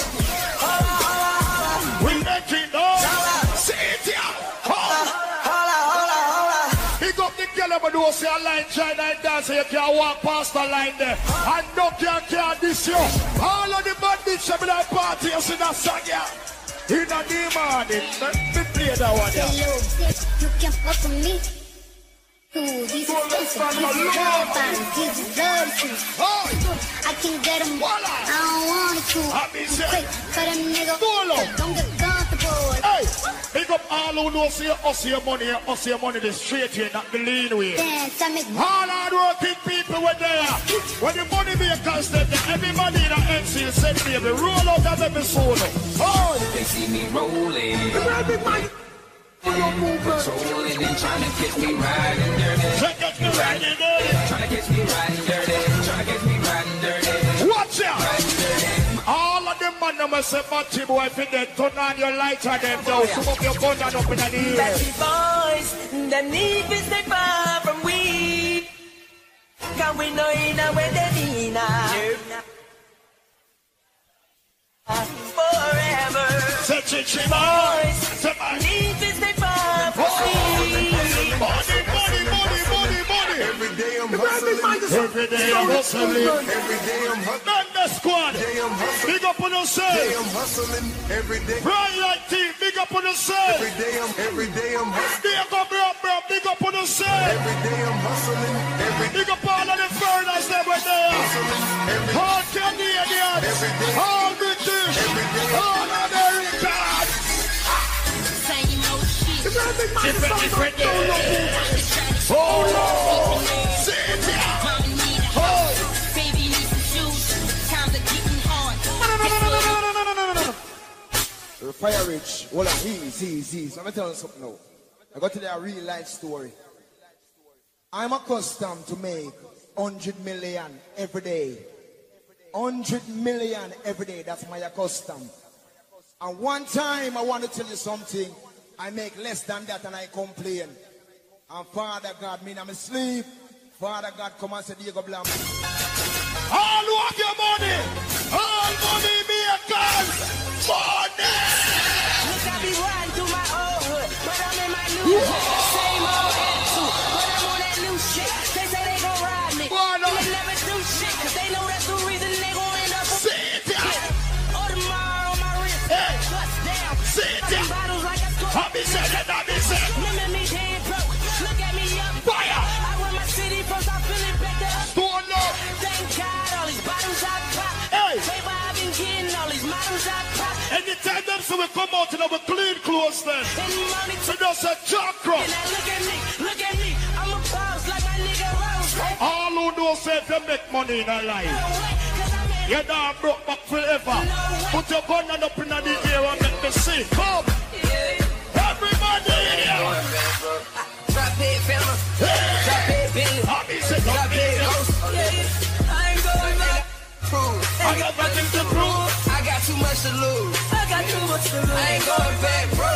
We making noise. Sit here. Big up the girl them know see a line China and dance you can walk past the line there. And no can can this you. All of the bad bitch them in party, you see that song here. In the morning, let me play that one here. little bitch, you can fuck with me. These shoes. I can get them, I don't want to. Quick, for them niggas, don't get comfortable. Hey, big up all who know see us your money, us your money the straight way, not the lean way. I All hard working people were there. When the money makers them, everybody in the MC said, baby, roll out of every solo. Oh, They see me rolling. Patrolling and trying to catch me riding dirty. Trying to catch me riding dirty. Trying to catch me riding dirty. Trying to catch me riding dirty. Watch out! All of them man them say, Matty boy, if you dead, turn on your lights and them down. Some of your gun and up in the air. Batty boys, them need to stay far from we. Cause we know in a way they mean Forever. Say, chichi boys, need to stay Every day I'm hustling. Every day I'm hustling. The squad. Big up on yourself. Every day I'm hustling. Every day. Brian like team, big up on yourself. Every day I'm. Every day I'm hustling. Big up, bro, bro, big up on yourself. Every day I'm hustling. Every Big up all of the foreigners that were there. All Canadians. All British. All Americans. Same old shit. Different, different days. Oh, Lord. Fire Rich, on, easy, easy, easy. Let me tell you something now. I got to tell you a real life story. I'm accustomed to make 100 million every day. 100 million every day, that's my custom. And one time I want to tell you something. I make less than that and I complain. And Father God, me I'm asleep. Father God, come and say, Diego Blam. All have your money. All money makers. Money. Look, I be riding through my old hood, but I'm in my new hood. tell them so we come out in our clean clothes then. So that's a chakra. Like All who know say if you make money in a life, you're not broke back forever. No Put your gun and up in the air and make me see. Come. Yeah. Everybody here. Drop it, fella. Drop it, Drop it, oh, Yeah. I ain't going back. I got nothing to prove. I got too much to lose. I ain't going back, bro.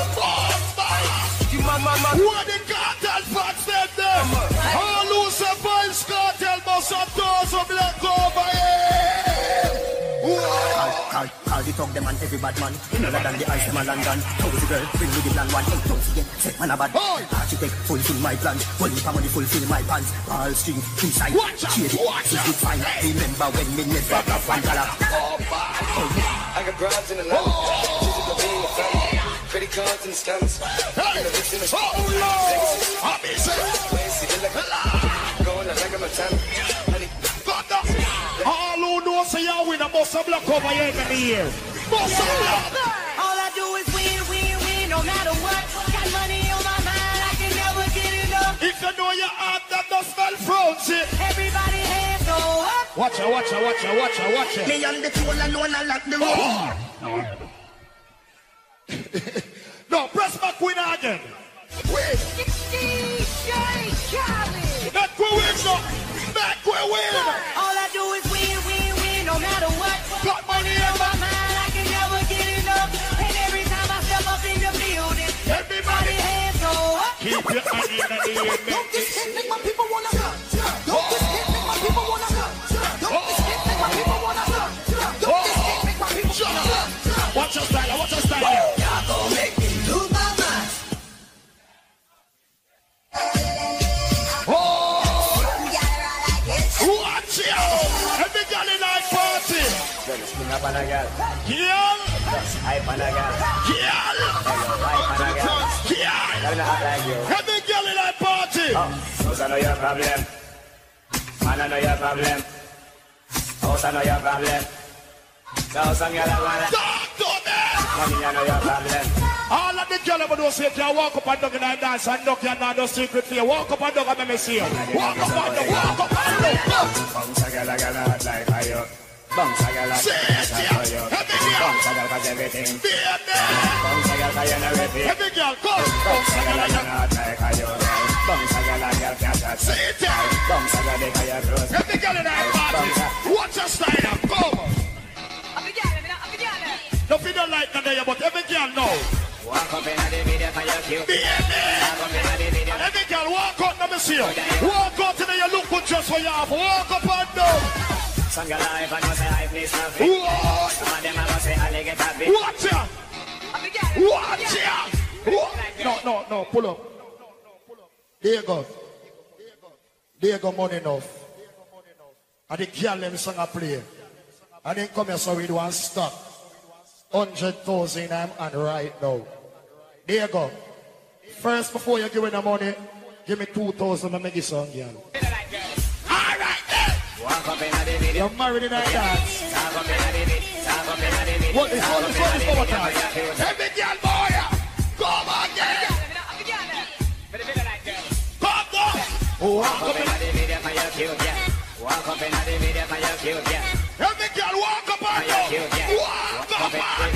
You my mama. What the cartel parts them there? All Lucifer Boys cartel must have doors of black over here. Call the talk them and every bad man. Other than the ice a London. Tozy girl, bring me the plan one. Don't forget, set man a bad. Architect, fulfill my plans. One for money, fulfill my plans. All string, inside. Shade it, see good fine. Remember when me never got one dollar. I got broads in the line. Digital being a family. Credit cards and the. Hey. Oh, Lord. I'm Going like I'm a time. All who know say you win a bus of black over here in the year. Bus of black. All I do is win, win, win, no matter what. Got money on my mind, I can never get enough. If you know your heart, that does smell Frozy. Everybody hands go up. Watch out, watch out, watch out, watch out, watch out. Me and the tool alone, I lock the road. No, press my queen again. Win. DJ Khaled. Back we win, no. Back we win. All I do is win, win, win, no matter what. Got money on my mind, I can never get enough. And every time I step up in the building, everybody hands go up. Keep your in the air, Don't this hit make my people on a girl. Girl. Hype on a girl. Girl. Hype on a girl. Girl. Girl not act like you. Every girl in our party. House I know your problem. Man I know your problem. House I know your problem. Some girl I wanna. Talk to me. Mommy I know your problem. All of the girl ever do say, can walk up and down and dance and knock your not no secret fear. Walk up and down and let me see you. Walk up and down, walk up and down. Bounce a girl a girl not like you. Bounce girl girl girl girl you girl, a girl girl girl girl. Say it, girl girl your. Come but every girl know. Walk up in your girl me you look good just for you. Walk up and down. Some girl and you say I please nothing. What? Some of them a go say I it a bit. Watch ya. Watch ya. No, no, no, pull up. There you go. There you go, money enough. And the girl them song a play. And then come here so we do one stop. Hundred thousand I'm on right now. There you go. First, before you give me the money, give me two thousand and make it song, girl. You're married in a dance. What is what is what is what is Every girl boy, come on, girl. Come on. Oh, walk up in the video for your cute, yeah. Walk up in the video for your cute, yeah. Every girl walk up yeah. Walk up yeah.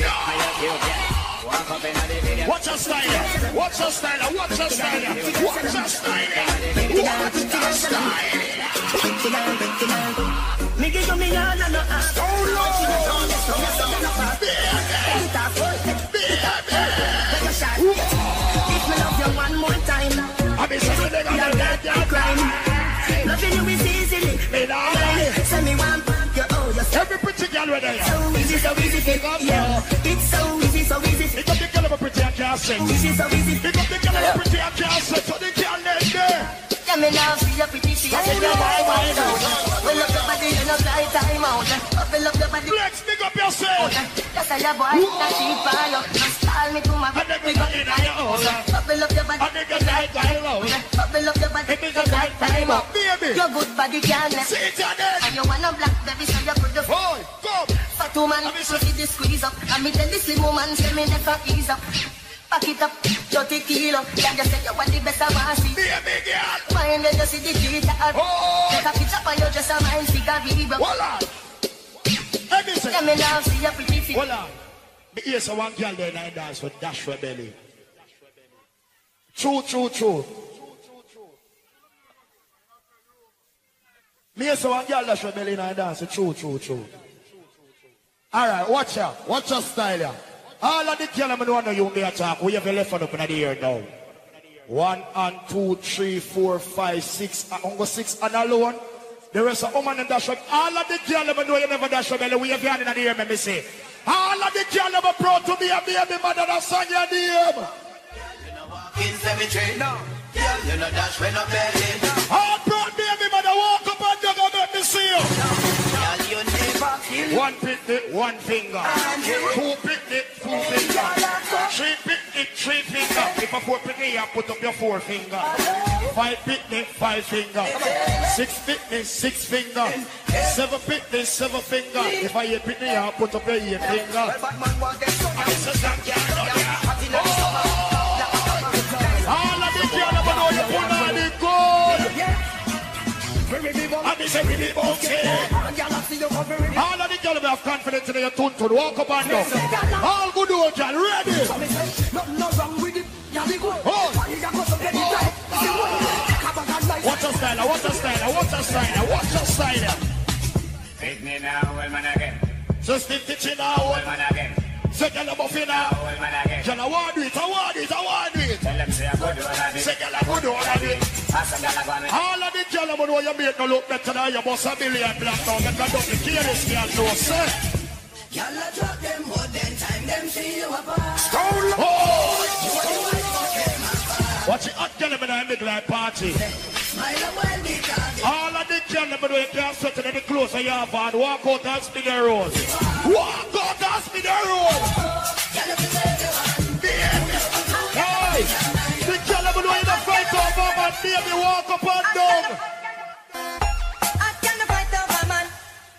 Video. Watch your style. Watch your style. Watch your style. Watch your style. Watch your style. Give you me all and no ask. Oh Lord. She just don't let some some no pass. It a full. It a Take a shot. If me love you one more time. I be something they gonna let you crime. Loving you is easily. Me lie. Send me one pack. You owe yourself. Every pretty girl with there. So easy, so easy. Pick up, yeah. It's so easy, so easy. Pick up the girl of a pretty and can't sing. Easy, so easy. Pick up the girl of a pretty and can't sing. Yeah, me now see you pretty, see you say you're my wild out. Well, up your body, you know, fly time out. Well, up your body. Flex, big up yourself. That's how your boy, that she follow. Just call me to my And got in on your own. Bubble up your body. And then get like time out. Bubble up your body. Is a right time out. Baby. Your good body can. See it again. And you wanna black baby, so you put the Boy, come. fat woman. So see the squeeze up. And me tell the slim woman, say me never ease up. Pack it up, 30 kilo. Yeah, just say you want the best I want see. Baby girl. Mind when you see the cheetah. Oh. Take a picture for you, just a mind figure video. Hold on. Let me say. Yeah, me now see you pretty. Hold on. Me hear some one girl there nine dance with dash belly. True, true, true. Me hear some one girl dash belly nine dance with true, true, true. All right, watch out. Watch your style here. All of the girls I know you be attack. We have your left hand up in the air now. One and two, three, four, five, six. I'm go six and alone. The rest woman and dash. All of the girls I know you never dash up. We have your hand in the air, let me say. All of the girls ever proud to be a baby mother that's song your name. In cemetery now. Girl, you know dash when I'm begging. All proud baby mother walk up and jug and let me see you. One picnic, one finger. Two picnic, two finger. Three picnic, three finger. If a four picnic, you put up your four finger. Five picnic, five finger. Six picnic, six finger. Seven picnic, seven finger. If I eight picnic, you put up your eight finger. And they say we be okay. All of the girls have confidence in your tune tune. Walk up and down. All good old girl, ready? Watch your style, watch your style, watch your style, watch your style. Hit me now, well man again. Just in kitchen now. Well man again. Say girl, I'm buffy now. Well man again. Girl, I want it, I want it, I want it. Tell them say I go do all of it. Say girl, I go do all of it. I on. All of the girl, I know you make no look better than you must a billion black now. Get up, the careless girl, no, sir. Girl, I drop them more than time them see you apart. Stone oh. Watch it, hot girl, in a big like party. A All of the girl, I'm you can't sweat to the clothes your van. Walk out and spin the road. Walk out and spin the road. Hey, Baby, walk up and down. I can't fight over man.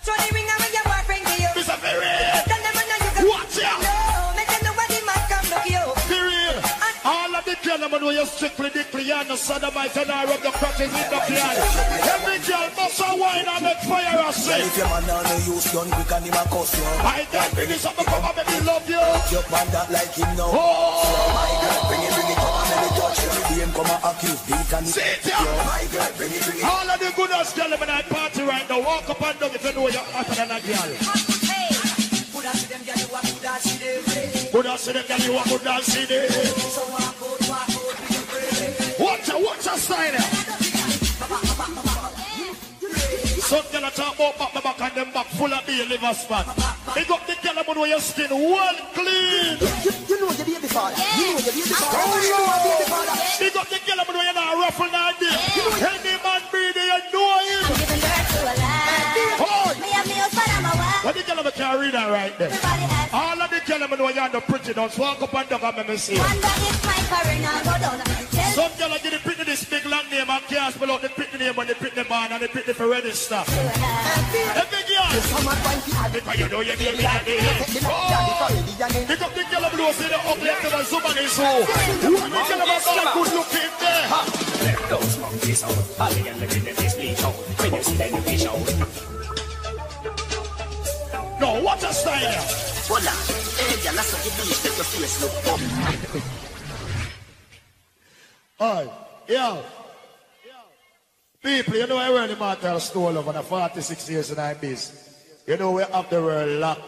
Show the ring and when your boyfriend give you. Mr. Ferry. Tell them I know you can. Watch out. No, make them nobody must come look you. Be. All of the girl, I'm know you strictly dickly and the sodomite and I rub the crutches in the plan. Every girl must a wine and make fire a Girl, sing. if your man now no use gun, we can him a cuss you. I can't bring this up because I baby love you. Your man that like him now. Oh. My girl, bring it, bring it, come accuse. All of the good ass girl in that party right now, walk up and down if you know you're hotter than a girl. Could I them girl you a could them see them girl, you dance see them. So walk walk your. Watch a watch a style. Some girl a talk about back, back and them back full of beer liver spot. Big up the girl about where your skin well clean. You, you know your baby father. You know your baby father. You know your baby father. Big up the girl about where you're not ruffle not deep. Any man breathing, you know him. What the girl ever can read that right there? Has All of the girl ever know you're on the pretty dance. Walk up and down and let me see. you. wonder if my career now go down. Tell Some girl give the pitney this big long name and can't spell out the pitney name when the pitney born and the pitney for register. The big girl. Because you know you give me that name. Oh. Pick up the girl of blue, see the ugly to the zoom on his soul. What the girl of a good looking there? Let those monkeys out. All the girls in the face bleach out. When you see them, you fish out. A style. Hold on. Hey, girl, that's you do. Take your face look. Alright, yo. People, you know I wear the Martel stole over the 46 years in I biz. You know we have the world locked.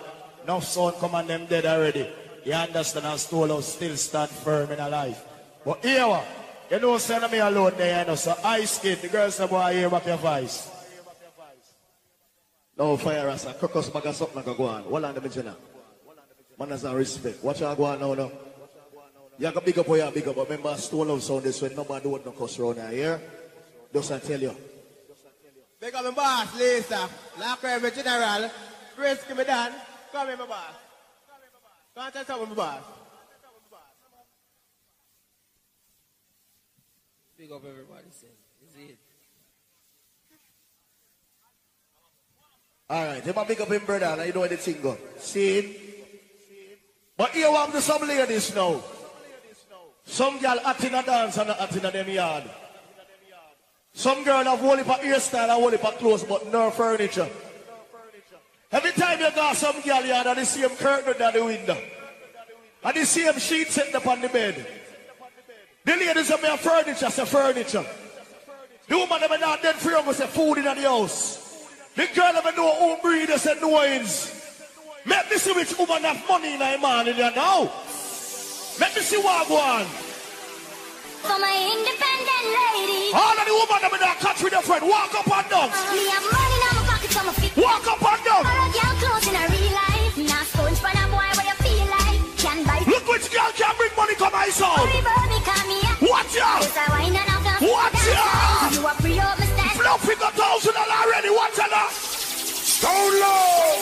No son come and them dead already. You understand and stole out still stand firm in a life. But here, you know send me alone there, you know, so ice skate, the girls say, boy, here back your voice. No fire us, a crocus bag of something like go on. Hold on, the mention Man has no respect. Watch out go on now, now. You can big up or you big up, but remember, stone love sound this way. Nobody would no cuss around here. Just I tell you. Big up my boss, Lisa. Lock every general. Risk me done. Come here, my boss. Come and tell something, my boss. Big up everybody saying. Is it? All right, if I big up him, brother, and you know the thing go. See? But here we have some ladies now. Some girl at in a dance and at in a them yard. Some girl have whole heap hairstyle and whole heap clothes, but no furniture. Every time you got some girl yard and the same curtain at the window. And the same sheet sitting up on the bed. The ladies have furniture, say furniture. The woman them not dead free, say food in the house. The girl never know who breed, they say noise. Let me see which woman have money in her man in there now. Let me see what go on. For my independent lady. All of the women that in that with your friend, walk up and down. Me have money in my pocket, so my feet. Walk up and down. All of y'all clothes in a real life. Now sponge for a boy where you feel like. Can buy. Look which girl can bring money come my soul. Hurry, baby, come here. Watch out. Yes, I wine and I've done. Watch out. You are free up my stash. Fluffy got thousand already. Watch out now.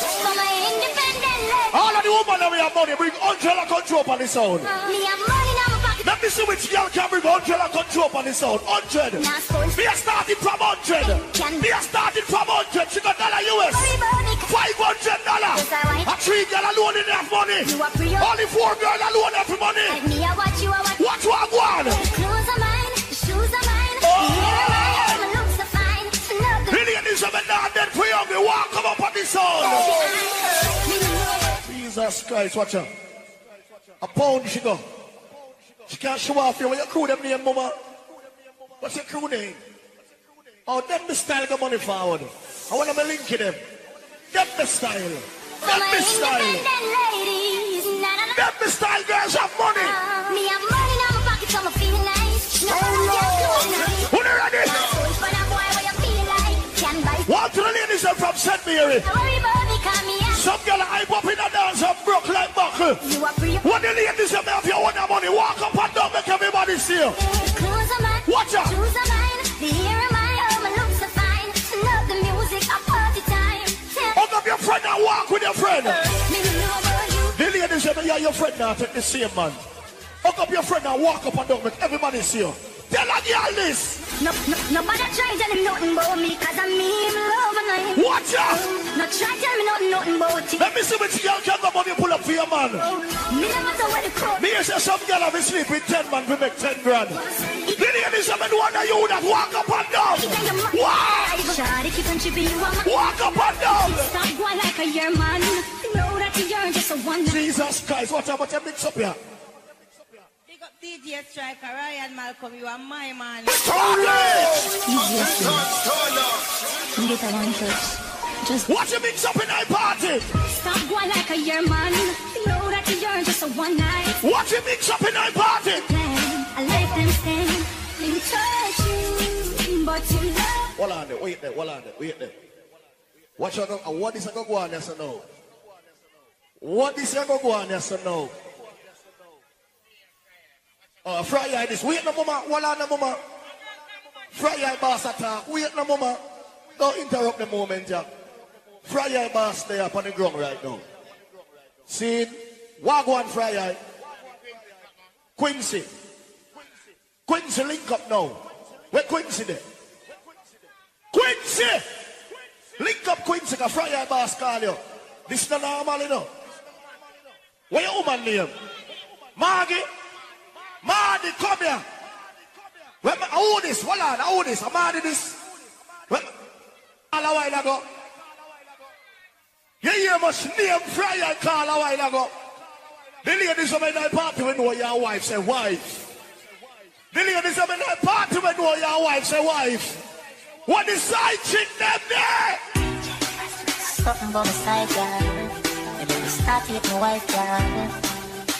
For my independent. All of the women that we have money, bring Angela control on the sound. Me have money my pocket. Let me see which girl can bring Angela control up on the sound. 100. Now sponge. Me a starting from 100. Me a starting from 100. She got dollar US. Come 500 dollar. I. A three girl alone in have money. You are. Only four girl alone have money. Like me, I watch you, I watch Watch what go on. The clothes Another Really, and dead for you. Walk come up on the sound. me Jesus Christ, watch her. A pound she go. She can't show off you. What your crew them name, mama? What's your crew name? Oh, them the style the money forward. I want to link to them. Them the style. Them the style. Them the style girls have money. Ah, me have money What to the ladies them from St. Mary? Don't. Some girl hype up in a dance and broke like buckle. Are. What the ladies them have you want the money? Walk up and down, make everybody see you. The clothes are mine, Watch out. the shoes are mine, the hair are mine, my looks are fine. Love the music, a party time. Tell Hug up your friend and walk with your friend. me you know about you. The ladies yeah, your friend now take the same man. Hook up your friend and walk up and down, make everybody see you. Tell her girl this. No, no, nobody try tell him nothing about me, cause I'm me, love and I. Watch out. No try tell me nothing, nothing about it. Let me see which girl can money pull up for your man. Oh, me no matter where the crowd. Me say some girl have been sleep with 10 man to make 10 grand. The ladies say, me wonder you that walk up and down. Walk. Shawty keep on chipping you on my Walk up and down. Stop going like a year man. Know that you're just a one. Jesus Christ, what about you mix up here? Big Striker, Ryan Malcolm, you are my man. Get a one touch. Just What you mix up in that party? stop going like a year man. You know that you're just a one night What you mix up in that party? plan. I let them stand and touch you, but you love. Hold on there, wait there, hold on there, wait there. Watch out, what is going to go on there, so now? What is going to go on there, so now? Oh, fry eye this, wait no mama, on no mama. Fry eye boss attack, wait no mama. Don't interrupt the moment, yeah. Fry eye boss stay up on the ground right now. See, on fry eye? Quincy. Quincy link up now. Where Quincy there? Quincy! Link up Quincy, cause Fry Eye Boss call you. This is not normal, you know. What your woman name? Margie? Margie, come here. When I hold this, hold on, I hold this, I'm Margie this. When, all a while ago. You hear much name Eye call a while ago. The ladies of my party when know your wife say wife. The ladies of my party when know your wife say wife. What the side chick them there? Something about my side, girl. Then with my wife, girl.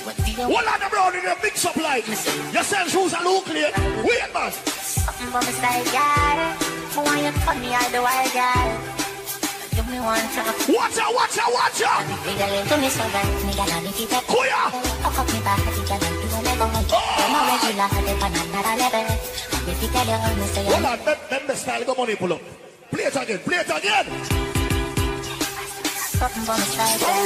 What do you What are the brown in the mix up like? You sell shoes look clean. Wait, man. Something about my side, girl. I want you to me out the wild, girl. Give me one time. Watch out, watch out, watch out. Me girl into me so right, me girl on the feet up. Kuya. Up up me back, the girl oh. on do a level. I'm a regular, they pan another level. If you tell you, me say Hold on, them, them the style go money pull up. Play it again, play it again. Something about my side, girl.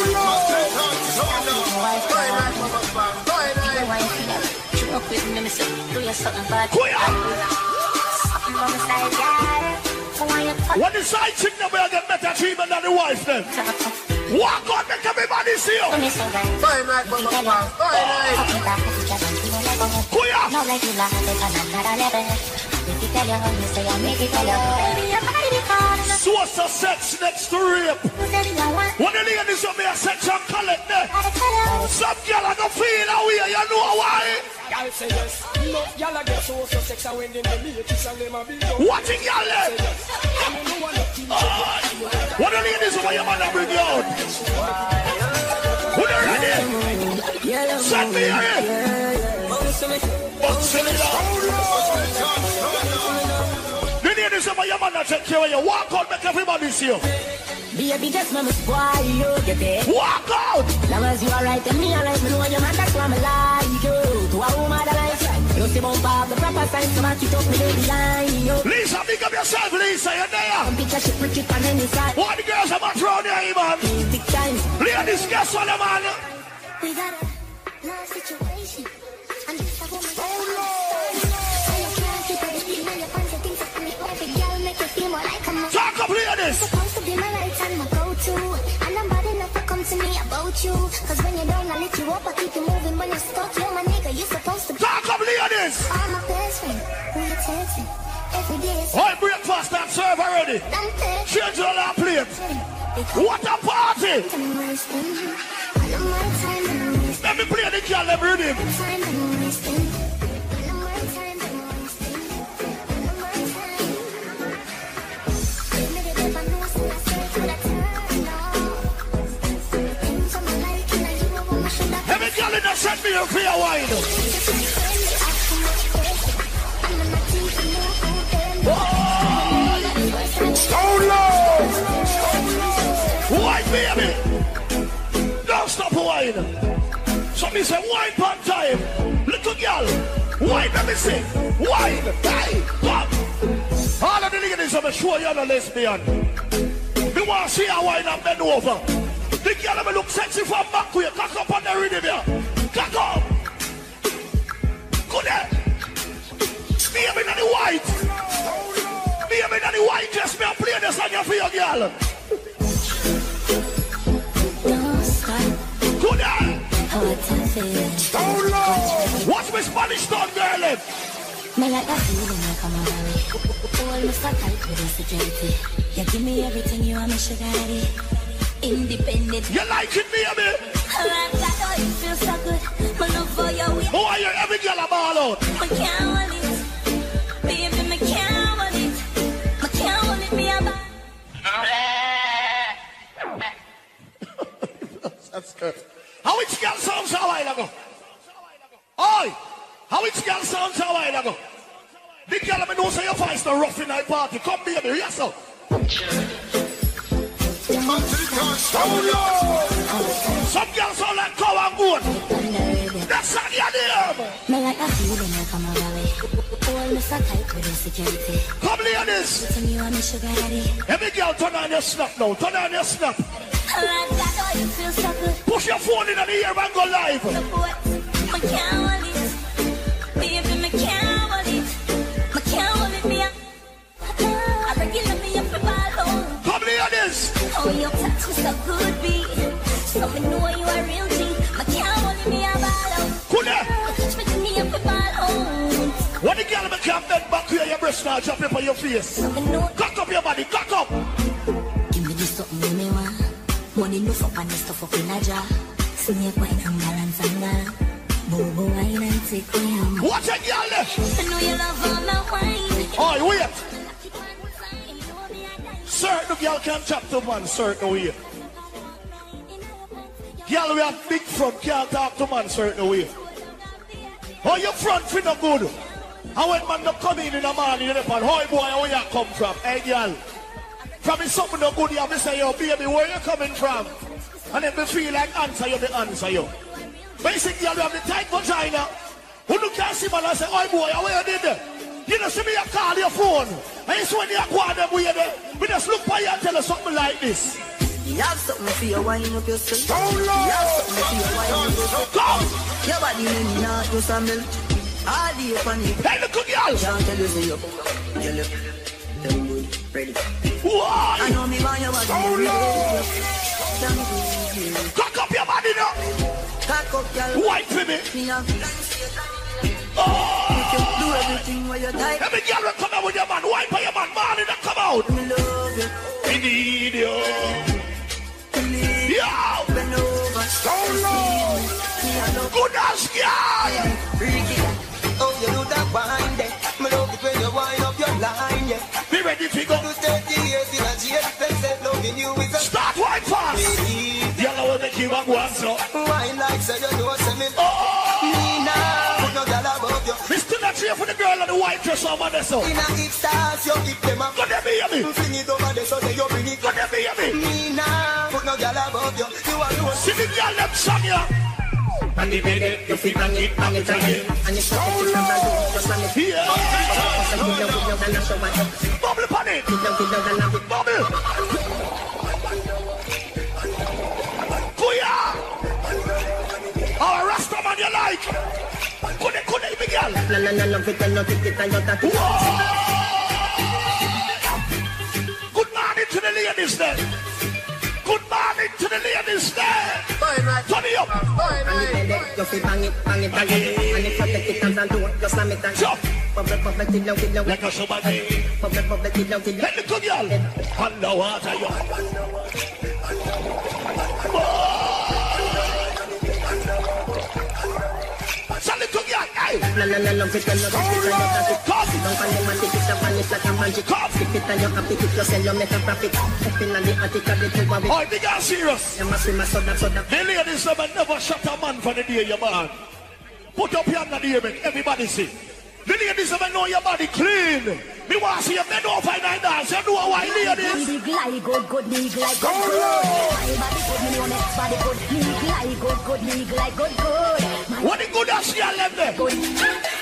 What the side chick them will get better treatment than the wife them. Walk on, make everybody see you. Fine night, mama, fine night. Kuya. No regular, they pan another level. If you tell you, me say I make it tell you. Baby, I'm mighty calling. Source of sex next to rape. When the ladies of me a sex and collect there. Some girl I go feel away, you know why? I say yes. No, y'all get so so sex and when them the latest and them a big up. What in y'all I say yes. I mean, no one nothing. What the ladies over your man that bring you out? Who they ready? Send me here. Bounce it down. Ladies over your man that take care of you. Walk out, make everybody see you. Baby, just mama why you get it. Walk out! Long as you alright and me alright, me know your man, that's why me like you. To a woman that likes you. You see bump up the proper sign, so I keep up me baby line, yo. Lisa, pick up yourself, Lisa, you're there. Come picture shit, it on any side. What the girls are much round here, man? Big time. Ladies, guess what, man? We got a love situation. Talk up, ladies. Supposed to be my right and my go-to. And I'm bad enough to come to me about you. Cause when you're down, I lift you up, I keep you moving. When you're stuck, you're my nigga, you're supposed to be. Talk up, ladies. I'm my best friend. We are texting. Every day is. All breakfast serve already. Change all our plate. What a party! Let me play the girl them rhythm. Every girl in the send me a. Stone Love! Wine, baby! Don't stop wine. Somebody say wine part time. Little girl, wine, let me see. Wine, hey, come. All of the ladies, I'm sure you're a lesbian. Me want to see her wine and bend over. The girl me look sexy. Cock up on the rhythm here. Cock up. Good there. Baby in the white. Baby in the white dress. Me play this on your girl. Good there. Stone Love. Watch me Spanish town girl. eh? Me like that feeling me. Hold me so tight with insecurity. You give me everything you want me sugar daddy. Independent. You like it, baby? Like that, oh, it feels so good. My love for you, Who are you? Every girl a ball out. I can't hold it. Baby, me can't hold it. I can't hold it, me about. That's good. How it girl sounds a while ago? Oi! How it girl sounds a while ago? The girl me know say your voice the rough in night party. Come baby, yes sir. Some girls sound like cow and. That's not your name. Me like that feeling you come over me. Hold me so tight with insecurity. Come ladies. Everything you want me sugar daddy. Every girl turn on your snap now. Turn on your snap. I oh. Push your phone in the ear and go live. Me can't hold it. Baby, Oh, your touch was so good, B. So me know you a real G. Me can't hold me a ball there. Touch me, me up the ball. When the girl me come bend back here, your breast now drop up on your face. Cock up your body, cock up. Give me this something when me want. Money no fuck and stuff up in a jar. Snake wine and balance and gala. Bobo wine and take me home. Watch it, girl. I know you love all my wine. Oh, wait. Certain girl can chop to man certain way. Girl, we have big front, can't talk to man certain way. Oh, your front fit no good. And when man not come in in the morning, you know, how boy, where you come from? Hey, girl. From me something no good, you have to say, yo, baby, where you coming from? And then me feel like answer you, me answer you. Basically, you have the tight vagina. Who look at see man and say, oh boy, where you did there? You know, see me, I call your phone. And it's when you go on them way there. We just look by you and tell you something like this. You have something for your wine up yourself. Oh, you have something for your wine up yourself. Come! Your body may not do some milk. All the up on you. Hey, look good girl. Can't tell you say you You look. Them good. Ready. Why? I know me want your body. Oh, no. Cock up your body now. Cock up your White for me. Me have Oh! where you die. Every girl will come out with your man, wipe your man, man, and come out. We love you. We need you. We need you. Yeah. Bend. So low. Good as girl. Freaky. Oh, you do that wine then. Me love it when you wind up your line, yeah. Be ready to go. Do 30 years in a jail. They said loving you is a... Start wine fast. Yellow will make you a guanzo. Wine like say you know, send me... Oh, oh. Me still not cheer for the girl in the white dress over there so. Inna it stars you hit them up. Go there, baby. Fling it over there so they you bring it. Go there, baby. Me nah put no gal above you. You are alone. See the girl them song ya. And the baby, you feel bang it, bang it again. And you stop it, you can do just like it. Yeah. So give you, love it, and you take it, and you take it. Good morning to the ladies there. Good morning to the ladies there. Turn it up. You feel bang it, bang it again. And if you take it, and do it, just slam it and Jump. Bubble, bubble, till you, till you. Like a somebody. Bubble, bubble, till you, till you. Girl. Underwater, you. Send La la la, love it, and you take it, and you take it. Come. Don't call them and take it, and it's like a magic. Skip it, and you happy, keep yourself, you make a profit. Up in the attic, and the two of it. Oh, the girl serious. You must be my soda, soda. The ladies never never shut a man for the day you man. Put up your hand on the make everybody see. The ladies never know your body clean. Me want to see you bend over and dance. You know why, ladies? Big like good, good, big like good, good. My body good, me know next body good. Big like good, good, big like good, good. What the good as you left there? good.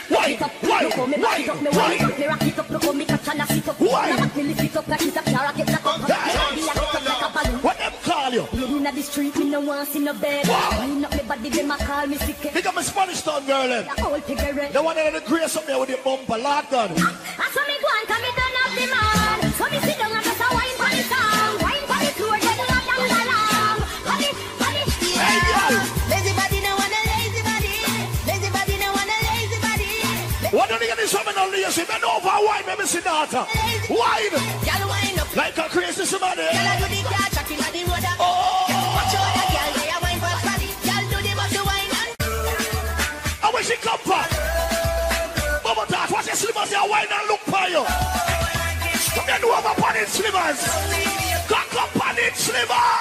Why? Why? me Why? back it up, me Why? wind it up, me rock it up, look how me catch and I sit up. Why? Me lift it up, like it up, rock it up. Me body a call you? You inna the street, me no want see no bed. Wow. Me body, them a call me sick. Pick up my Spanish town girl them. The old cigarette. The one that the grace up there with the bumper, Lord God. I saw me go and come me turn up the man. So me sit down and just a wine for the song. Wine for the floor, then you not dance along. Honey, honey, Hey, girl. Lazy body, no want a lazy body. Lazy body, no want a lazy body. What do you get this woman on lazy? Bend over, wine, maybe see daughter. Wine. Girl, wind up. Like a crazy somebody. Girl, I do the car track inna the road. Oh. Watch out, that girl, they a wine for body. Girl, do the body wine and And where she come from? Mama what's your slippers? Your wine and look for you. Come here, do have a pan in slippers. Cock up on it, slippers.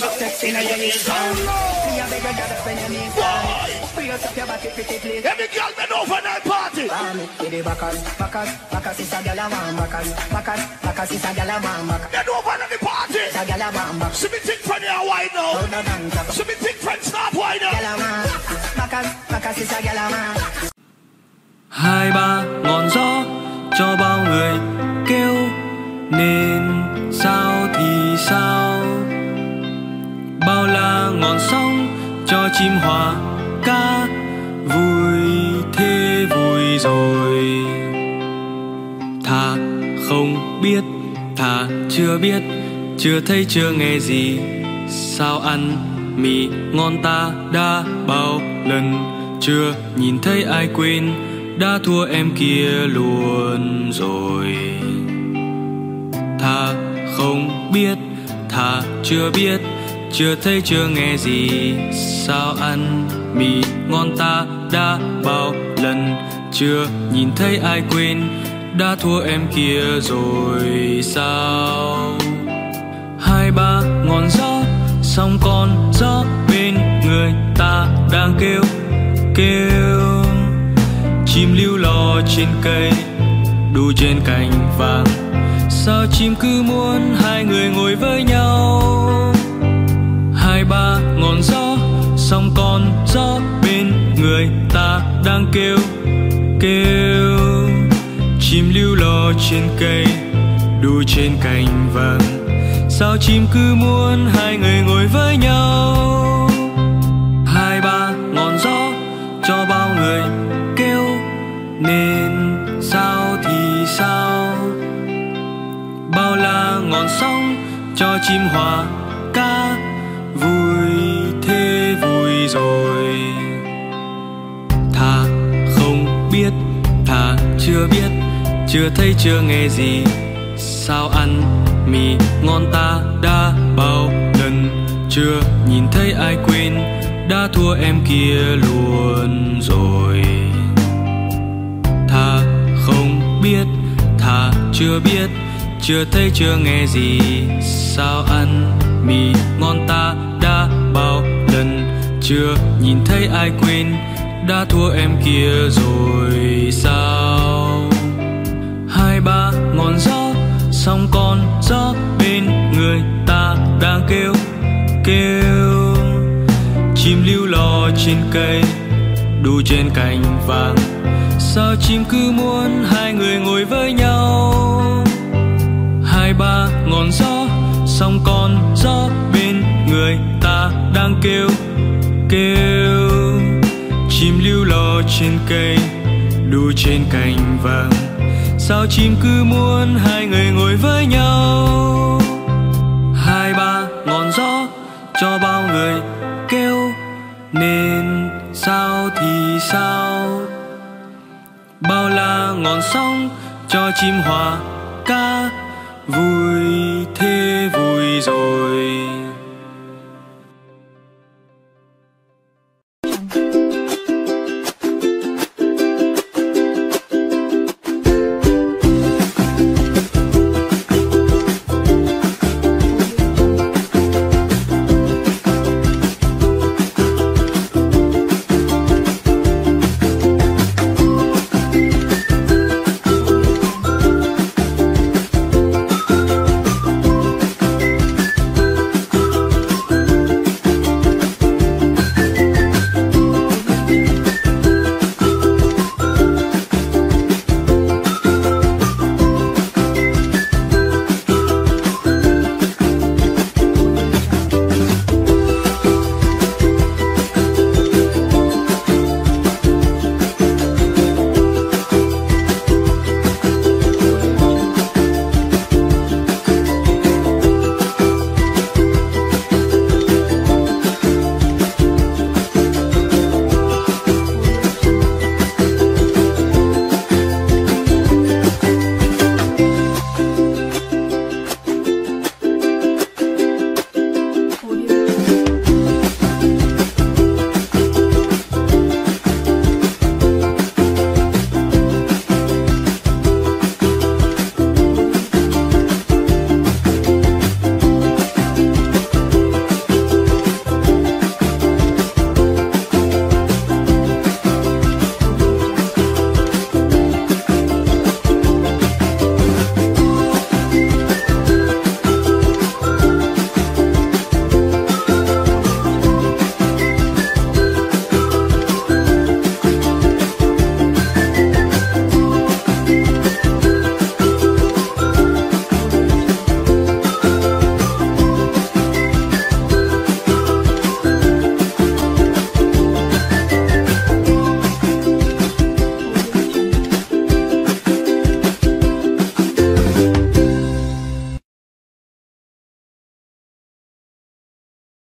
Text in a the me hai ba ngọn gió cho bao người kêu nên sao thì sao bao la ngọn sóng cho chim hòa ca vui thế vui rồi. Thà không biết, thà chưa biết, chưa thấy, chưa nghe gì. Sao ăn mì ngon ta đã bao lần? Chưa nhìn thấy ai quên, đã thua em kia luôn rồi. Thà không biết, thà chưa biết chưa thấy, chưa nghe gì. Sao ăn mì ngon ta đã bao lần? Chưa nhìn thấy ai quên. Đã thua em kia rồi sao? Hai ba ngọn gió xong con gió bên người ta đang kêu kêu. Chim lưu lò trên cây, đu trên cành vàng. Sao chim cứ muốn hai người ngồi với nhau? Ba ngọn gió sông con gió bên người ta đang kêu kêu. Chim lưu lo trên cây, đu trên cành vàng. Sao chim cứ muốn hai người ngồi với nhau? Hai ba ngọn gió cho bao người kêu, nên sao thì sao? Bao la ngọn sóng cho chim hòa ca rồi. Thà không biết, thà chưa biết, chưa thấy, chưa nghe gì. Sao ăn mì ngon ta đã bao lần? Chưa nhìn thấy ai quên, đã thua em kia luôn rồi. Thà không biết, thà chưa biết, chưa thấy, chưa nghe gì. Sao ăn mì ngon ta đã chưa? Nhìn thấy ai quên? Đã thua em kia rồi sao? Hai ba ngọn gió xong còn gió bên người ta đang kêu kêu. Chim lưu lò trên cây, đu trên cành vàng. Sao chim cứ muốn hai người ngồi với nhau? Hai ba ngọn gió xong còn gió bên người ta đang kêu kêu, chim lưu lo trên cây đu trên cành vàng. Sao chim cứ muốn hai người ngồi với nhau? Hai ba ngọn gió cho bao người kêu, nên sao thì sao? Bao la ngọn sóng cho chim hòa ca, vui thế vui rồi.